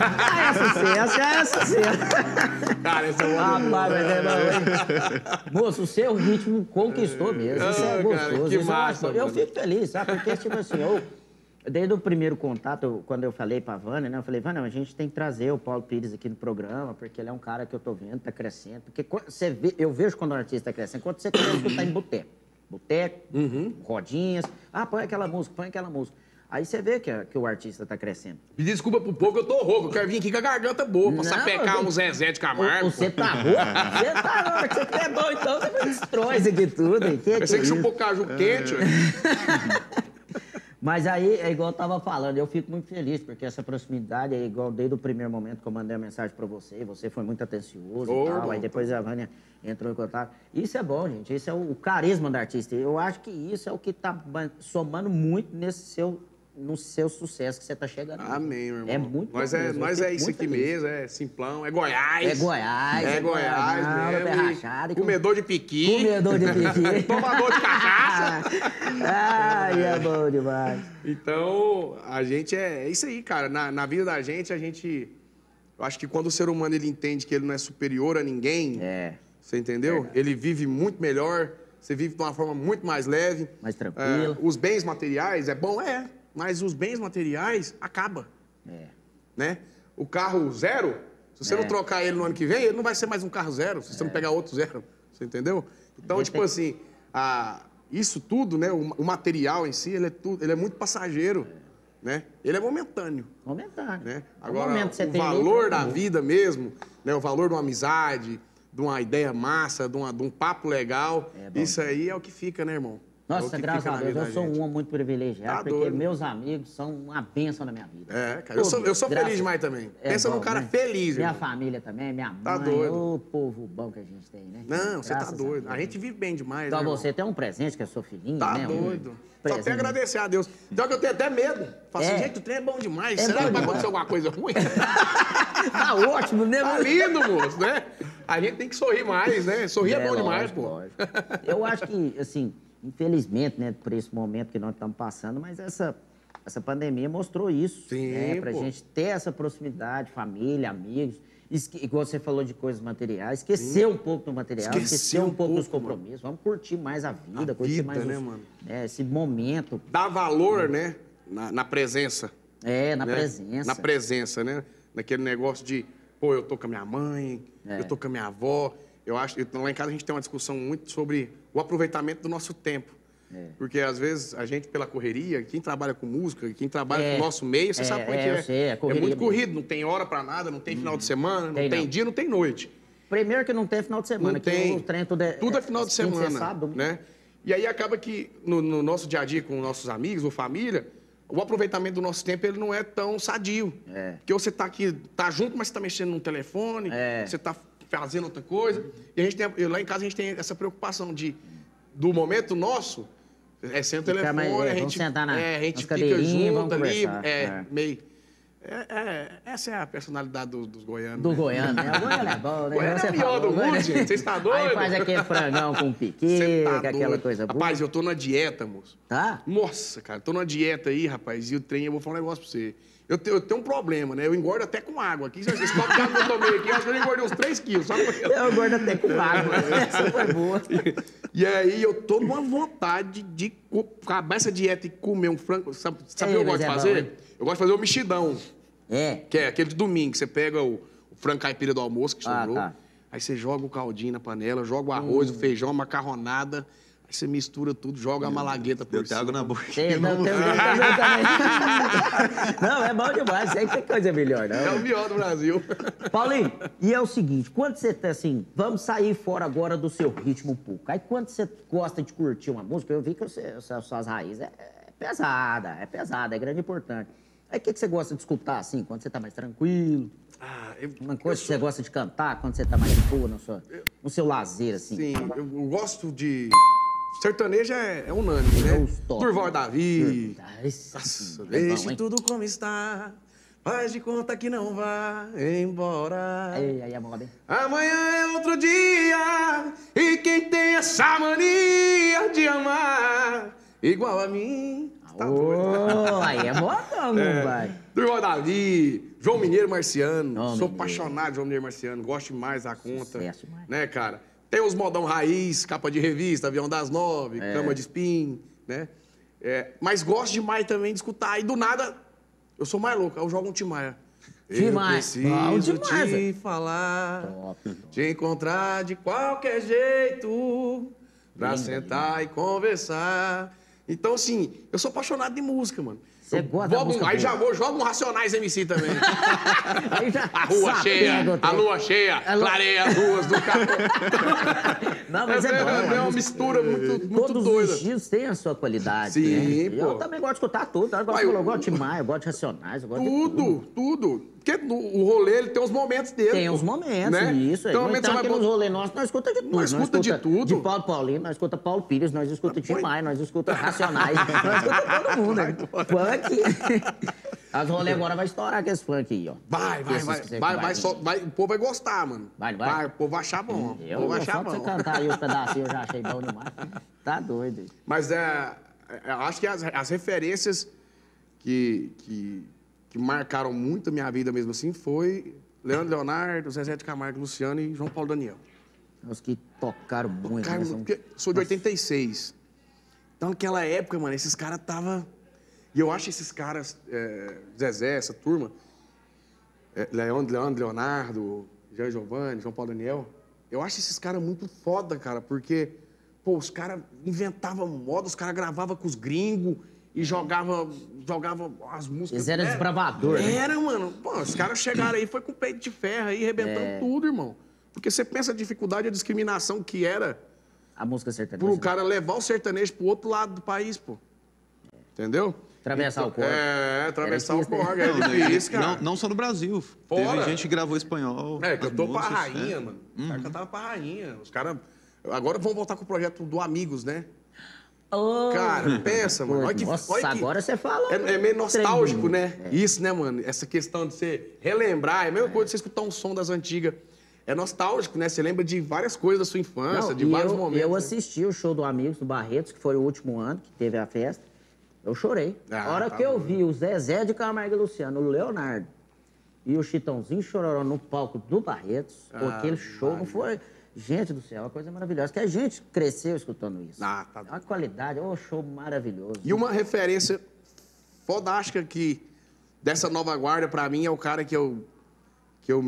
Ah, essa sim, essa, essa sim. Cara, esse é o Rapaz, mas é hein? Moço, o seu ritmo conquistou mesmo. Isso é Ah, cara, gostoso. que isso eu massa, eu, mano. fico feliz, sabe? Porque, tipo assim, eu, desde o primeiro contato, eu- quando eu falei pra Vânia, né? Eu falei, Vânia, a gente tem que trazer o Paulo Pires aqui no programa, porque ele é um cara que eu tô vendo, tá crescendo. Porque você vê, eu vejo quando um artista tá crescendo, quando você começa a escutar em boteco. Boteco, Uhum. rodinhas. Ah, põe aquela música, põe aquela música. Aí você vê que, que o artista tá crescendo. Pedir desculpa pro povo que eu tô rouco. Eu quero vir aqui com a garganta boa, pra sapecar eu- um Zezé de Camargo. Você tá rouco? Você tá rouco, você é bom, então você destrói isso aqui tudo. Que Pensei que que é chupou isso? caju quente. ué. Mas aí, é igual eu tava falando, eu fico muito feliz, porque essa proximidade é igual desde o primeiro momento que eu mandei a mensagem pra você, você foi muito atencioso Ô, e tal, aí irmão. depois a Vânia entrou em contato. Isso é bom, gente, isso é o, o carisma da artista. Eu acho que isso é o que tá ba- somando muito nesse seu, no seu sucesso que você tá chegando. Amém, meu irmão. É muito Nós é, mesmo, nós é isso aqui feliz. mesmo, é simplão, é Goiás. É Goiás, É é Goiás mesmo. com- Comedor de piqui. Comedor de piqui. Tomador de cachaça. Ai, é bom demais. Então, a gente é, é isso aí, cara. Na, na vida da gente, a gente. Eu acho que quando o ser humano ele entende que ele não é superior a ninguém, É, você entendeu? Ele vive muito melhor, você vive de uma forma muito mais leve. Mais tranquila. É, os bens materiais é bom, é, mas os bens materiais acaba, é. né? O carro zero, se você É. não trocar ele no ano que vem, ele não vai ser mais um carro zero, se você não pegar outro zero, você entendeu? Então, tipo assim, a- isso tudo, né, o, o material em si, ele é, tudo, ele é muito passageiro, né? Ele é momentâneo. Momentâneo. né? É Agora, o lucro, valor da vida mesmo, né? o valor de uma amizade, de uma ideia massa, de, uma- de um papo legal, É isso aí é o que fica, né, irmão? É Nossa, que graças a Deus, eu sou gente. um homem muito privilegiado, Tá porque doido. meus amigos são uma bênção na minha vida. É, cara, eu sou, eu sou feliz demais também. É Pensa num bom, cara né? feliz, Minha irmão. família também, minha mãe, Tá doido. o povo bom que a gente tem, né? Não, você tá doido. Deus. A gente vive bem demais, Então né, você tem um presente que é sua filhinha, Tá né? Um doido. Só presente. tenho a agradecer a Deus. Então que eu tenho até medo. Falo assim, É. gente, o trem é bom demais. É Será que vai acontecer alguma coisa ruim? Tá ótimo, né? tá lindo, moço, né? A gente tem que sorrir mais, né? Sorrir é, bom demais, pô. lógico. Eu acho que, assim, infelizmente, né, por esse momento que nós estamos passando, mas essa, essa pandemia mostrou isso. Sim, né, pra pô. gente ter essa proximidade, família, amigos. Esque, igual você falou de coisas materiais, esquecer um pouco do material, Esquecer esquecer um um pouco dos pouco, mano. compromissos. Vamos curtir mais a vida, A curtir vida, mais né, os- mano? né, esse momento. Dá valor, né? Na, na presença. É, na né? presença. Na presença, né? Naquele negócio de, pô, eu tô com a minha mãe, É. eu tô com a minha avó. Eu acho, então, lá em casa a gente tem uma discussão muito sobre o aproveitamento do nosso tempo. É. Porque às vezes a gente, pela correria, quem trabalha com música, quem trabalha É. com o nosso meio, você É, sabe como é é, que é. sei, é correria muito corrido, não tem hora pra nada, não tem final de semana, não Tem tem, não. dia, não tem noite. Primeiro que não tem final de semana, Não que tem. o trem tudo é... Tudo é final de quinta, semana, sábado, domingo. né? E aí acaba que no, no nosso dia a dia com nossos amigos ou família, o aproveitamento do nosso tempo ele não é tão sadio. É. Porque você tá aqui, tá junto, mas você tá mexendo no telefone, É. você tá fazendo outra coisa. E a gente tem, eu, lá em casa a gente tem essa preocupação de do momento nosso é sem o telefone, mais- é, a gente, na- é, a gente fica junto ali, é, é. meio é, é, essa é a personalidade do- dos goianos. Do né? Goiano, né? O Goiano é bom, né? Goiano é Você o pior falou, do mundo, Goiano- gente. Vocês tá doido? Aí faz aquele frangão com piqui, Cê tá com aquela coisa boa. Rapaz, eu tô na dieta, moço. Tá? Nossa, cara, tô numa dieta aí, rapaz, e o trem, eu vou falar um negócio pra você. Eu, te- eu tenho um problema, né? Eu engordo até com água. Aqui, esse copo que eu tomei aqui, eu acho que eu engordei uns 3 quilos, sabe? Eu gordo até com água. Essa foi boa. E aí eu tô numa vontade de acabar essa dieta e comer um frango. Sabe, sabe o que eu gosto de é fazer? bom, eu gosto de fazer o mexidão, É. que é aquele de domingo, que você pega o, o frango caipira do almoço que Ah, sobrou, tá. aí você joga o caldinho na panela, joga o arroz, Hum. o feijão, a macarronada, aí você mistura tudo, joga a malagueta por cima. água na boca. Tem, não, tem, tem, também. Não, é bom demais. Isso aí tem coisa melhor, É o não. melhor do Brasil. Paulinho, e é o seguinte, quando você tá assim, vamos sair fora agora do seu ritmo um pouco. Aí quando você gosta de curtir uma música, eu vi que você, as suas raízes é, é pesada, é pesada, é grande e importante. Aí o que, que você gosta de escutar, assim, quando você tá mais tranquilo? Ah, eu, Uma coisa que você gosta de cantar quando você tá mais de boa no seu, no seu lazer, assim? Sim, eu, eu gosto de. Sertanejo é, é unânime, né? É top. Durval Davi. Ah, esse Nossa, é deixe tudo como está. Faz de conta que não vai embora. Aí, aí é moda, hein? Amanhã é outro dia. E quem tem essa mania de amar igual a mim. Tá. Ô, aí é modão, É. vai. Durval Davi, João Mineiro Marciano. João Sou apaixonado de João Mineiro Marciano. Gosto demais da conta. Sucesso. Né, cara? Tem os modão raiz, capa de revista, avião das nove, É. cama de spin, né? É, mas gosto demais também de escutar. E do nada, eu sou mais louco. Eu jogo um Timaya. Tim Eu Maia. Bom preciso demais, te velho. falar, Top. te encontrar de qualquer jeito. Pra Linda, sentar e conversar. Então, assim, eu sou apaixonado de música, mano. Você Eu gosta música Aí boa. já vou, jogo um Racionais MC também. Já A rua sapega cheia, a lua cheia, clareia as ruas do carro. Não, mas é, É, bom. é a uma mistura muito, muito Todos doida. os estilos têm a sua qualidade. Sim, né? pô. Eu também gosto de escutar tudo. Eu gosto, de, eu o- gosto de Maia, eu gosto de Racionais, eu gosto de tudo. Tudo, tudo. Porque o rolê ele tem os momentos dele. Tem os momentos, né? isso. Então, Então, momento você vai nos rolês nossos, nós escuta de tudo. Nós escuta de tudo. De Paulo Paulino, nós escuta Paulo Pires, nós escuta Tim. Maia, nós escuta Racionais, nós escuta todo mundo. né? Funk. As rolês agora vai estourar com esse funk aí, ó. Vai, vai, vai, você vai, vai vai, só- vai, o povo vai gostar, mano. Vai, não vai? o povo vai achar bom. o Eu, povo vai só achar você bom. cantar aí os pedacinhos eu já achei bom demais. Tá doido. Mas é, é, eu acho que as, as referências que, que, que marcaram muito a minha vida mesmo assim foi Leandro Leonardo, Zezé de Camargo, Luciano e João Paulo Daniel. Os que tocaram muito. Cara, né? São- sou de 86. Então, naquela época, mano, esses caras tava. E eu acho esses caras, é, Zezé, essa turma, é, Leandro, Leandro, Leonardo, Jean Giovanni, João Paulo Daniel, eu acho esses caras muito foda, cara, porque, pô, os caras inventavam moda, os caras gravavam com os gringos e jogavam jogava as músicas. Eles eram Era- desbravador, né? Era, mano. Pô, os caras chegaram aí, foi com peito de ferro aí, arrebentando É. tudo, irmão. Porque você pensa a dificuldade e a discriminação que era A música sertaneja. pro né? cara levar o sertanejo pro outro lado do país, pô. Entendeu? Atravessar o corpo. É, atravessar o corpo. né? É Não, difícil, cara. não, não só no Brasil. Fora. Teve gente que gravou espanhol. É, cantou pra rainha, é. mano. Os caras cantavam pra rainha. Os caras. Agora vão voltar com o projeto do Amigos, né? Ô, Cara, pensa, mano. Olha que, Nossa, olha que- agora você fala. É, é meio nostálgico, trem. né? Isso, né, mano? Essa questão de você relembrar. É a mesma coisa de você escutar um som das antigas. É nostálgico, né? Você lembra de várias coisas da sua infância, Não, de vários eu, momentos. Eu né? assisti o show do Amigos do Barretos, que foi o último ano que teve a festa. Eu chorei. Ah, a hora tá que eu bom. vi o Zezé de Camargo e Luciano, o Leonardo e o Chitãozinho Chororó no palco do Barretos, Ah, aquele show não foi... Gente do céu, uma coisa maravilhosa. Que a gente cresceu escutando isso. Ah, tá É uma qualidade, é um show maravilhoso. E uma referência fodástica que dessa nova guarda pra mim é o cara que eu que eu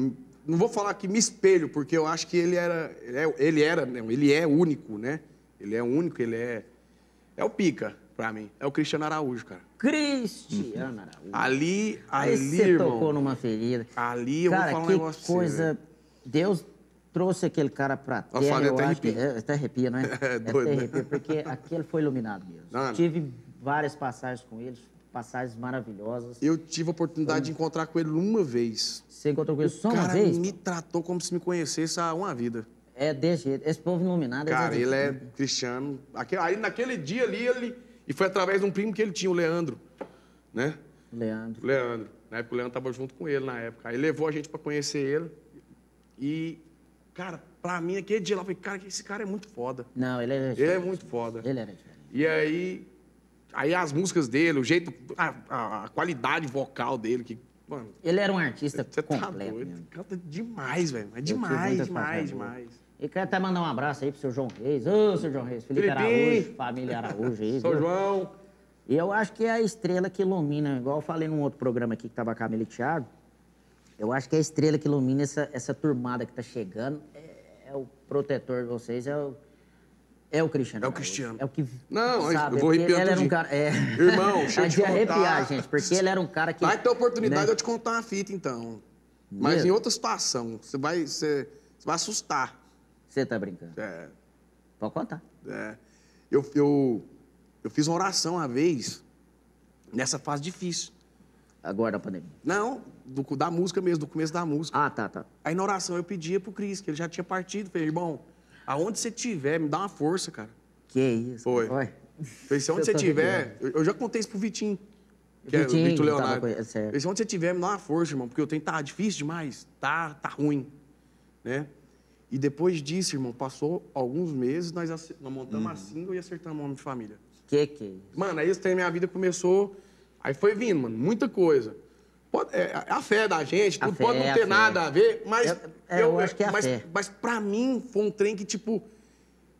não vou falar que me espelho, porque eu acho que ele era ele, é, ele era, não, ele é único, né? Ele é único, ele é é o pica pra mim. É o Cristiano Araújo, cara. Cristiano Araújo. Ali, Aí ali, você irmão. tocou numa ferida. Ali eu cara, vou falar um negócio coisa. Deus trouxe aquele cara pra Eu terra. Eu até acho que, arrepio. é, até arrepia, não é? É É doido, até né? arrepia, porque aquele foi iluminado mesmo. Não, não. Tive várias passagens com ele, passagens maravilhosas. Eu tive a oportunidade de encontrar com ele uma vez. Você encontrou com ele só o uma cara vez? me tratou como se me conhecesse há uma vida. É desse jeito. Esse povo iluminado... eles Cara, ele é diferente. cristiano. Aque- Aí naquele dia ali, ele. E foi através de um primo que ele tinha, o Leandro. Né? Leandro. O Leandro. Na época o Leandro tava junto com ele na época. Aí levou a gente pra conhecer ele. E, cara, pra mim, aquele dia lá, eu falei, cara, esse cara é muito foda. Não, ele era Ele é muito foda. Ele era diferente. E aí. Aí as músicas dele, o jeito. A, a- qualidade vocal dele, que. Mano, Ele era um artista você tá completo doido. mesmo. Canta demais, velho. Tive demais, demais, demais. E quero até mandar um abraço aí pro seu João Reis. Ô, seu João Reis. Felipe Felipinho. Araújo, família Araújo aí. São viu? João. E eu acho que é a estrela que ilumina, igual eu falei num outro programa aqui que tava a Camila e Thiago, eu acho que a estrela que ilumina essa, essa turmada que tá chegando, é, é o protetor de vocês, é o, é o Cristiano. É o. Cristiano. É o que Não, sabe, eu vou arrepiar ele era um cara... É, Irmão, deixa eu te de contar. arrepiar, gente, porque ele era um cara que... Vai ter oportunidade de né? eu te contar uma fita, então. Mas em outra situação. Você vai, você, você vai assustar. Você tá brincando. É, Pode contar. é. Eu, eu, eu fiz uma oração uma vez, nessa fase difícil. Agora da pandemia. Não, do, da música mesmo, do começo da música. Ah, tá, tá. Aí na oração eu pedia pro Cris, que ele já tinha partido. Falei, irmão, aonde você tiver, me dá uma força, cara. Que isso. Foi. Olha. Falei, se onde você tiver. Eu, eu já contei isso pro Vitinho. Que é o Vitinho, Vitor tava Leonardo. certo. Falei, se onde você tiver, me dá uma força, irmão, porque eu tenho tá difícil demais. Tá, tá ruim. Né? E depois disso, irmão, passou alguns meses, nós, ace- nós montamos Uhum. a single e acertamos o nome de família. Que que é isso? Mano, aí minha vida começou. Aí foi vindo, mano, muita coisa. Pode, é, a- fé da gente, tudo fé, pode não ter nada a ver, mas. É- é, eu acho que é a mas, fé. mas pra mim foi um trem que, tipo.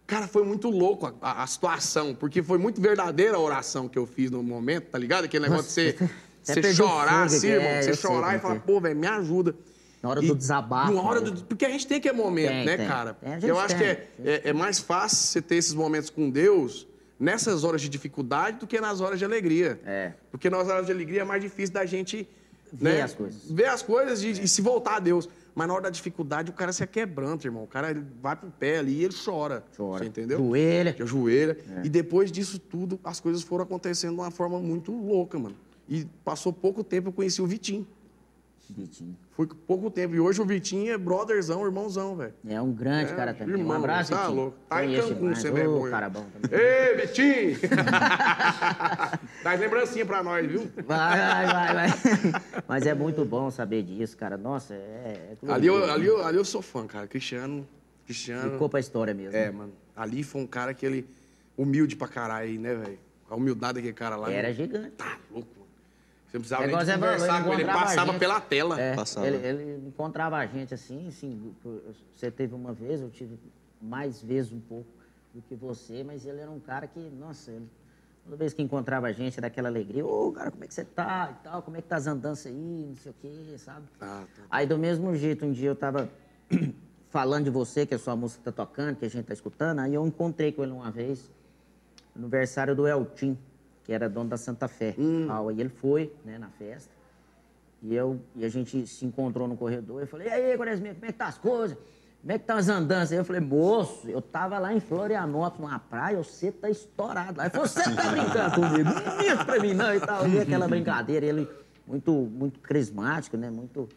Cara, foi muito louco a, a- a situação, porque foi muito verdadeira a oração que eu fiz no momento, tá ligado? Aquele negócio de você, você chorar assim, aqui, irmão, é, você eu sei chorar e falar, é. pô, velho, me ajuda. Na hora E do desabafo. Na hora né? do- porque a gente tem que é momento, Tem, né, tem. cara? Tem, gente Eu acho que tem, é, é, é mais fácil você ter esses momentos com Deus nessas horas de dificuldade do que nas horas de alegria. É. Porque nas horas de alegria é mais difícil da gente Ver né, as coisas. Ver as coisas e, e se voltar a Deus. Mas na hora da dificuldade, o cara se quebranta, irmão. O cara ele vai pro pé ali e ele chora. Chora. Você entendeu? Joelha. Que ajoelha. É. E depois disso tudo, as coisas foram acontecendo de uma forma muito louca, mano. E passou pouco tempo, eu conheci o Vitinho. Vitinho. Foi pouco tempo. E hoje o Vitinho é brotherzão, irmãozão, velho. É um grande É, cara também. irmão, um abraço, tá Vitinho. louco. Tá em Cancún, você Ô, é vergonha. cara bom também. Ei, Vitinho! Dá as lembrancinhas pra nós, viu? Vai, vai, vai, vai. Mas é muito bom saber disso, cara. Nossa, é... é Ali eu, ali, eu, ali eu sou fã, cara. Cristiano. Cristiano. Ficou pra história mesmo. É, mano. Ali foi um cara que ele. Humilde pra caralho, né, velho? A humildade daquele cara lá. Era mano. gigante. Tá louco. Você precisava É nem conversar ele com ele. Ele passava gente. pela tela. É, Passava. ele, ele encontrava a gente assim, assim, você teve uma vez, eu tive mais vezes um pouco do que você, mas ele era um cara que, nossa, ele, toda vez que encontrava a gente, era aquela alegria, ô, cara, como é que você tá e tal, como é que tá as andanças aí, não sei o quê, sabe? Ah, tá. Aí, do mesmo jeito, um dia eu tava falando de você, que a sua música tá tocando, que a gente tá escutando, aí eu encontrei com ele uma vez, no aniversário do Eltim, que era dono da Santa Fé. Ah, Aí ele foi, né, na festa, e, eu, e a gente se encontrou no corredor. Eu falei, e aí, Quaresminha, como é que tá as coisas? Como é que tá as andanças? Aí eu falei, moço, eu tava lá em Florianópolis, numa praia, você tá estourado lá. Ele falou, você tá brincando comigo? Não minta pra mim, não, e tal. E aquela brincadeira, ele muito, muito carismático, né? Muito...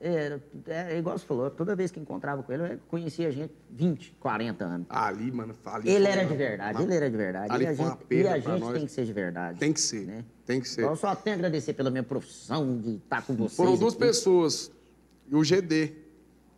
É, é igual você falou, toda vez que encontrava com ele, eu conhecia a gente 20, 40 anos. Ali, mano. Ali Ele era de verdade, ele era de verdade. Ali e a foi uma gente, e a gente nós. tem que ser de verdade. Tem que ser. né? Tem que ser. Eu só tenho a agradecer pela minha profissão de estar com vocês. Foram duas aqui. pessoas. E o GD,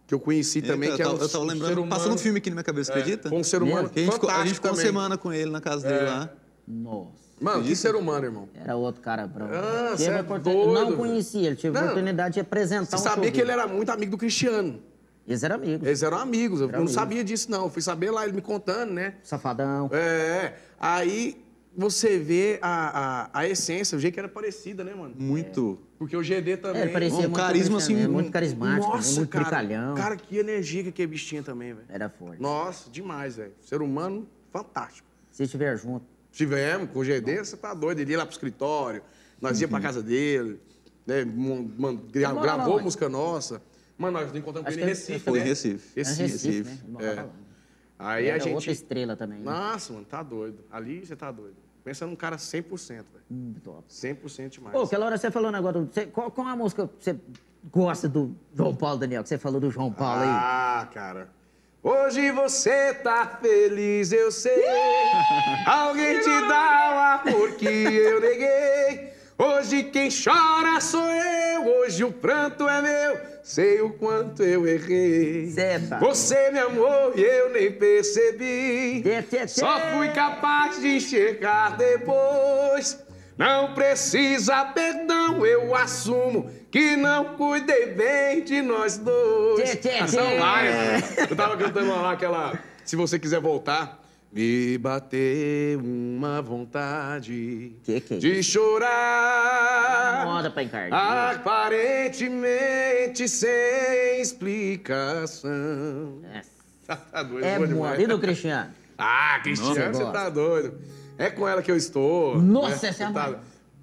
que eu conheci também, eu, que é tava, um, eu tava um lembrando, ser humano, passando um filme aqui na minha cabeça, acredita? Foi um ser humano Que a gente, ficou- a gente ficou uma semana com ele na casa dele lá. Nossa. Mano, que ser humano, irmão. Era outro cara branco. Ah, tive é oportun- doido, Não conhecia, ele tive a Não. oportunidade de apresentar Você um sabia que ele era muito amigo do Cristiano. Eles eram amigos. Eles eram amigos. Eu Era não amigo. sabia disso, não. Eu fui saber lá, ele me contando, né? Safadão. É. Aí você vê a, a, a essência, o jeito que era parecida, né, mano? Muito. Porque o GD também. É, ele parecia Um muito carisma, assim, né? muito carismático? Nossa, muito cara. brincalhão. Cara, que energia que aquele bichinho também, velho. Era forte. Nossa, demais, velho. Ser humano, fantástico. Se estiver junto. Tivemos com o GD, você tá doido. Ele ia lá pro escritório, nós ia pra casa dele, né? man- gra- morava gravou onde? música nossa. Mano, nós encontramos com ele em que ele- Recife, Foi né? em Recife. Era Recife. Recife, né? Recife. Ele morava É. Aí Era a gente... outra estrela também. né? Nossa, mano, tá doido. Ali você tá doido. Pensa num cara 100%, velho. Hum, top. 100% demais. Pô, aquela hora você falou um negócio. Você, qual, qual a música que você gosta do João Paulo, Daniel? Que você falou do João Paulo aí. Ah, cara. Hoje você tá feliz, eu sei. Alguém te dá o amor que eu neguei. Hoje quem chora sou eu. Hoje o pranto é meu. Sei o quanto eu errei. Tá- Você me amou e eu nem percebi. Tchê. Só fui capaz de enxergar depois. Não precisa perdão, eu assumo que não cuidei bem de nós dois. Tchê, tchê, é tchê. várias. Eu tava cantando lá aquela. Se você quiser voltar. Me bateu uma vontade Que que é de chorar. Moda pra encarnar. Aparentemente sem explicação. Tá doido, É moda. demais. E do Cristiano? Ah, Cristiano, Nossa, você gosta. tá doido. É com ela que eu estou. Nossa, né? essa é a tá-.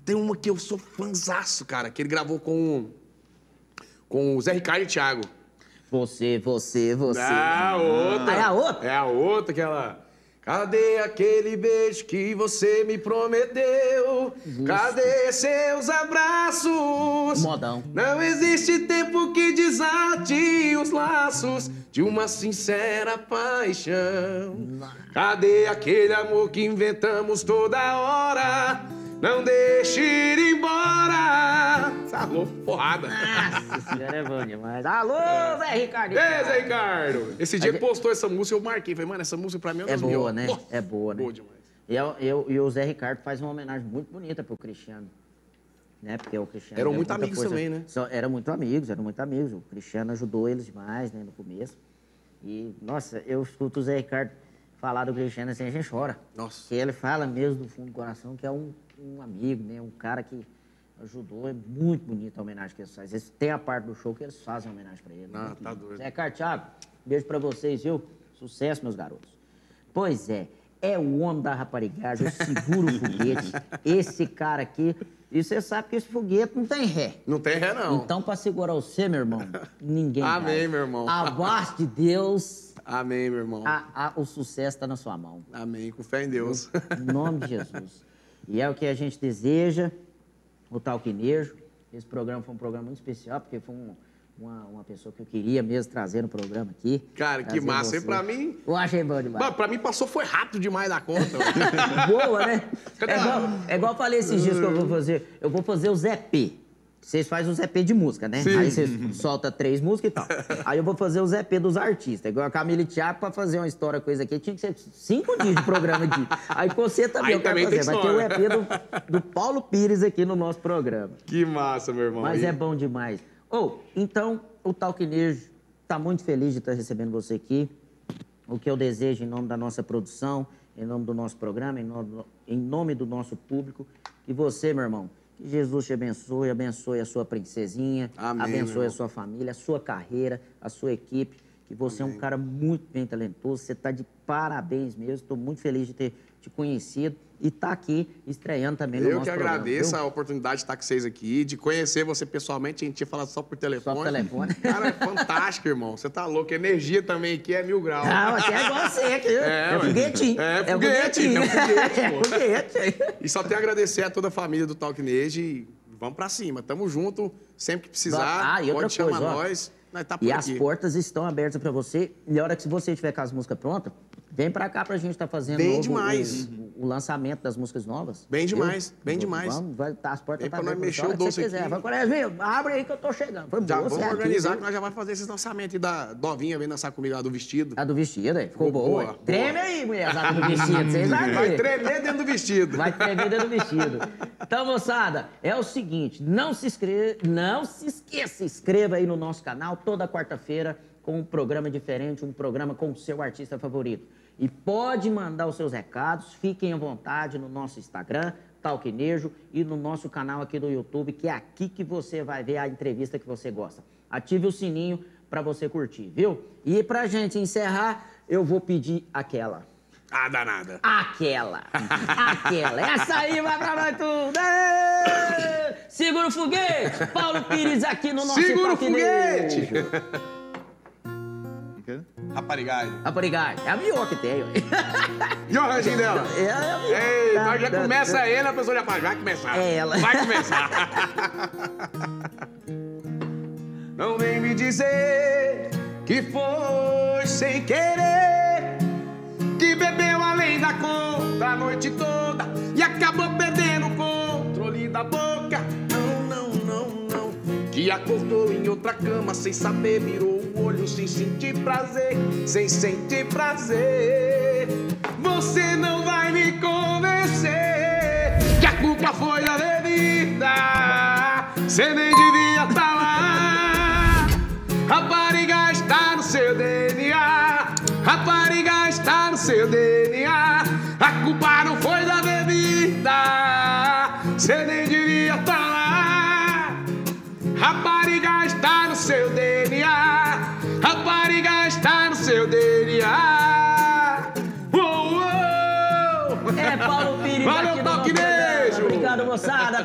Tem uma que eu sou fãzaço, cara, que ele gravou com, com o Zé Ricardo e Thiago. Você, você, você. Ah, a outra. Ah, é a outra? É a outra que ela... Cadê aquele beijo que você me prometeu? Cadê seus abraços? Modão. Não existe tempo que desate os laços de uma sincera paixão. Cadê aquele amor que inventamos toda hora? Não deixe ir embora. Alô, porrada. Nossa senhora, é bom demais. Alô, Zé Ricardo. Ei, Zé Ricardo. Esse dia que postou essa música, eu marquei. Falei, mano, essa música pra mim é É boa, né? É boa, né? Boa demais. E, eu, eu- e o Zé Ricardo faz uma homenagem muito bonita pro Cristiano. Né? Porque o Cristiano. Eram muito amigos força. também, né? Só- eram muito amigos, eram muito amigos. O Cristiano ajudou eles demais, né, no começo. E, nossa, eu escuto o Zé Ricardo falar do Cristiano assim, a gente chora. Nossa. Porque ele fala mesmo do fundo do coração que é um, um amigo, né? Um cara que ajudou. É muito bonita a homenagem que eles fazem. Eles têm a parte do show que eles fazem homenagem pra ele. Ah, Muito tá doido. Zé Cartiago, beijo pra vocês, viu? Sucesso, meus garotos. Pois é, é o homem da raparigagem, o seguro foguete. Esse cara aqui. E você sabe que esse foguete não tem ré. Não tem ré, não. Então, pra segurar você, meu irmão, ninguém Amém, vai. meu irmão. Abaixo de Deus, Amém, meu irmão. a- a- o sucesso tá na sua mão. Amém, com fé em Deus. Em nome de Jesus. E é o que a gente deseja, o Talquinejo. Esse programa foi um programa muito especial, porque foi um- uma, uma pessoa que eu queria mesmo trazer no programa aqui. Cara, que massa. E você. pra mim- Eu achei bom demais. Mano, pra mim passou foi rápido demais da conta. Boa, né? É igual, é igual eu falei esses dias que eu vou fazer. Eu vou fazer os EP. Vocês fazem os EP de música, né? Sim. Aí vocês soltam três músicas e tal. Aí eu vou fazer os EP dos artistas. Igual a Camila e Thiago, pra fazer uma história, coisa aqui, tinha que ser cinco dias de programa aqui. Aí você também, Aí eu quero também fazer. Vai ter o. EP do, do Paulo Pires aqui no nosso programa. que massa, meu irmão. Mas E- é bom demais. Ou, então, o Talquinejo está muito feliz de estar recebendo você aqui. O que eu desejo em nome da nossa produção, em nome do nosso programa, em nome, em nome do nosso público, que você, meu irmão, que Jesus te abençoe, abençoe a sua princesinha, Amém, abençoe a sua família, a sua carreira, a sua equipe, que você é um cara muito bem talentoso, você está de parabéns mesmo, estou muito feliz de ter te conhecido e estar aqui estreando também no Eu que agradeço a oportunidade de estar com vocês aqui, de conhecer você pessoalmente. A gente tinha falado só por telefone. Só por telefone. Cara, é fantástico, irmão. Você tá louco. Energia também aqui é mil graus. Não, aqui é igual você aqui. É, foguetinho. É foguete, é foguete, É pô. foguete. E só tenho a agradecer a toda a família do Talknage e vamos pra cima. Tamo junto, sempre que precisar. Ah, e outra pode chamar coisa, nós. Nós tá por E aqui. as portas estão abertas pra você. E a hora que você tiver com as músicas prontas, vem pra cá pra gente estar fazendo Bem novo demais. O, o lançamento das músicas novas. Bem demais, bem demais. Vamos, vai, tá, as portas Vem tá abertas mexer pra o doce quiser. aqui. Vai, Quaresminha, abre aí que eu tô chegando. Foi Já vamos aqui, organizar, viu? que nós já vamos fazer esses lançamentos aí da Dovinha, vem dançar comigo lá do vestido. A do vestido, aí. Ficou Ficou boa. boa, Treme aí, mulher, a do vestido. Vocês vão Vai tremer dentro do vestido. Vai tremer dentro do vestido. Então, moçada, é o seguinte, não se inscreva, não se esqueça, inscreva aí no nosso canal toda quarta-feira com um programa diferente, um programa com o seu artista favorito. E pode mandar os seus recados, fiquem à vontade no nosso Instagram, Talquinejo, e no nosso canal aqui do YouTube, que é aqui que você vai ver a entrevista que você gosta. Ative o sininho para você curtir, viu? E pra gente encerrar, eu vou pedir aquela. Ah, danada. Aquela. Aquela. Essa aí vai pra nós tudo. Segura o foguete. Paulo Pires aqui no nosso Segura o foguete! Raparigagem. Obrigado. É a melhor que tem. E o ranginho dela? É a melhor. Ei, nós já começa ele, a pessoa já fala, vai começar. É ela. Vai começar. Não vem me dizer que foi sem querer, que bebeu além da conta a noite toda e acabou perdendo o controle da boca. Que acordou em outra cama sem saber, virou o olho sem sentir prazer, sem sentir prazer. Você não vai me convencer que a culpa foi da bebida. Você nem devia estar lá. Rapariga está no seu DNA. Rapariga está no seu DNA. A culpa não foi da bebida. Você nem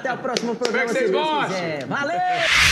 Até o próximo programa, Espero que vocês gostem. Valeu!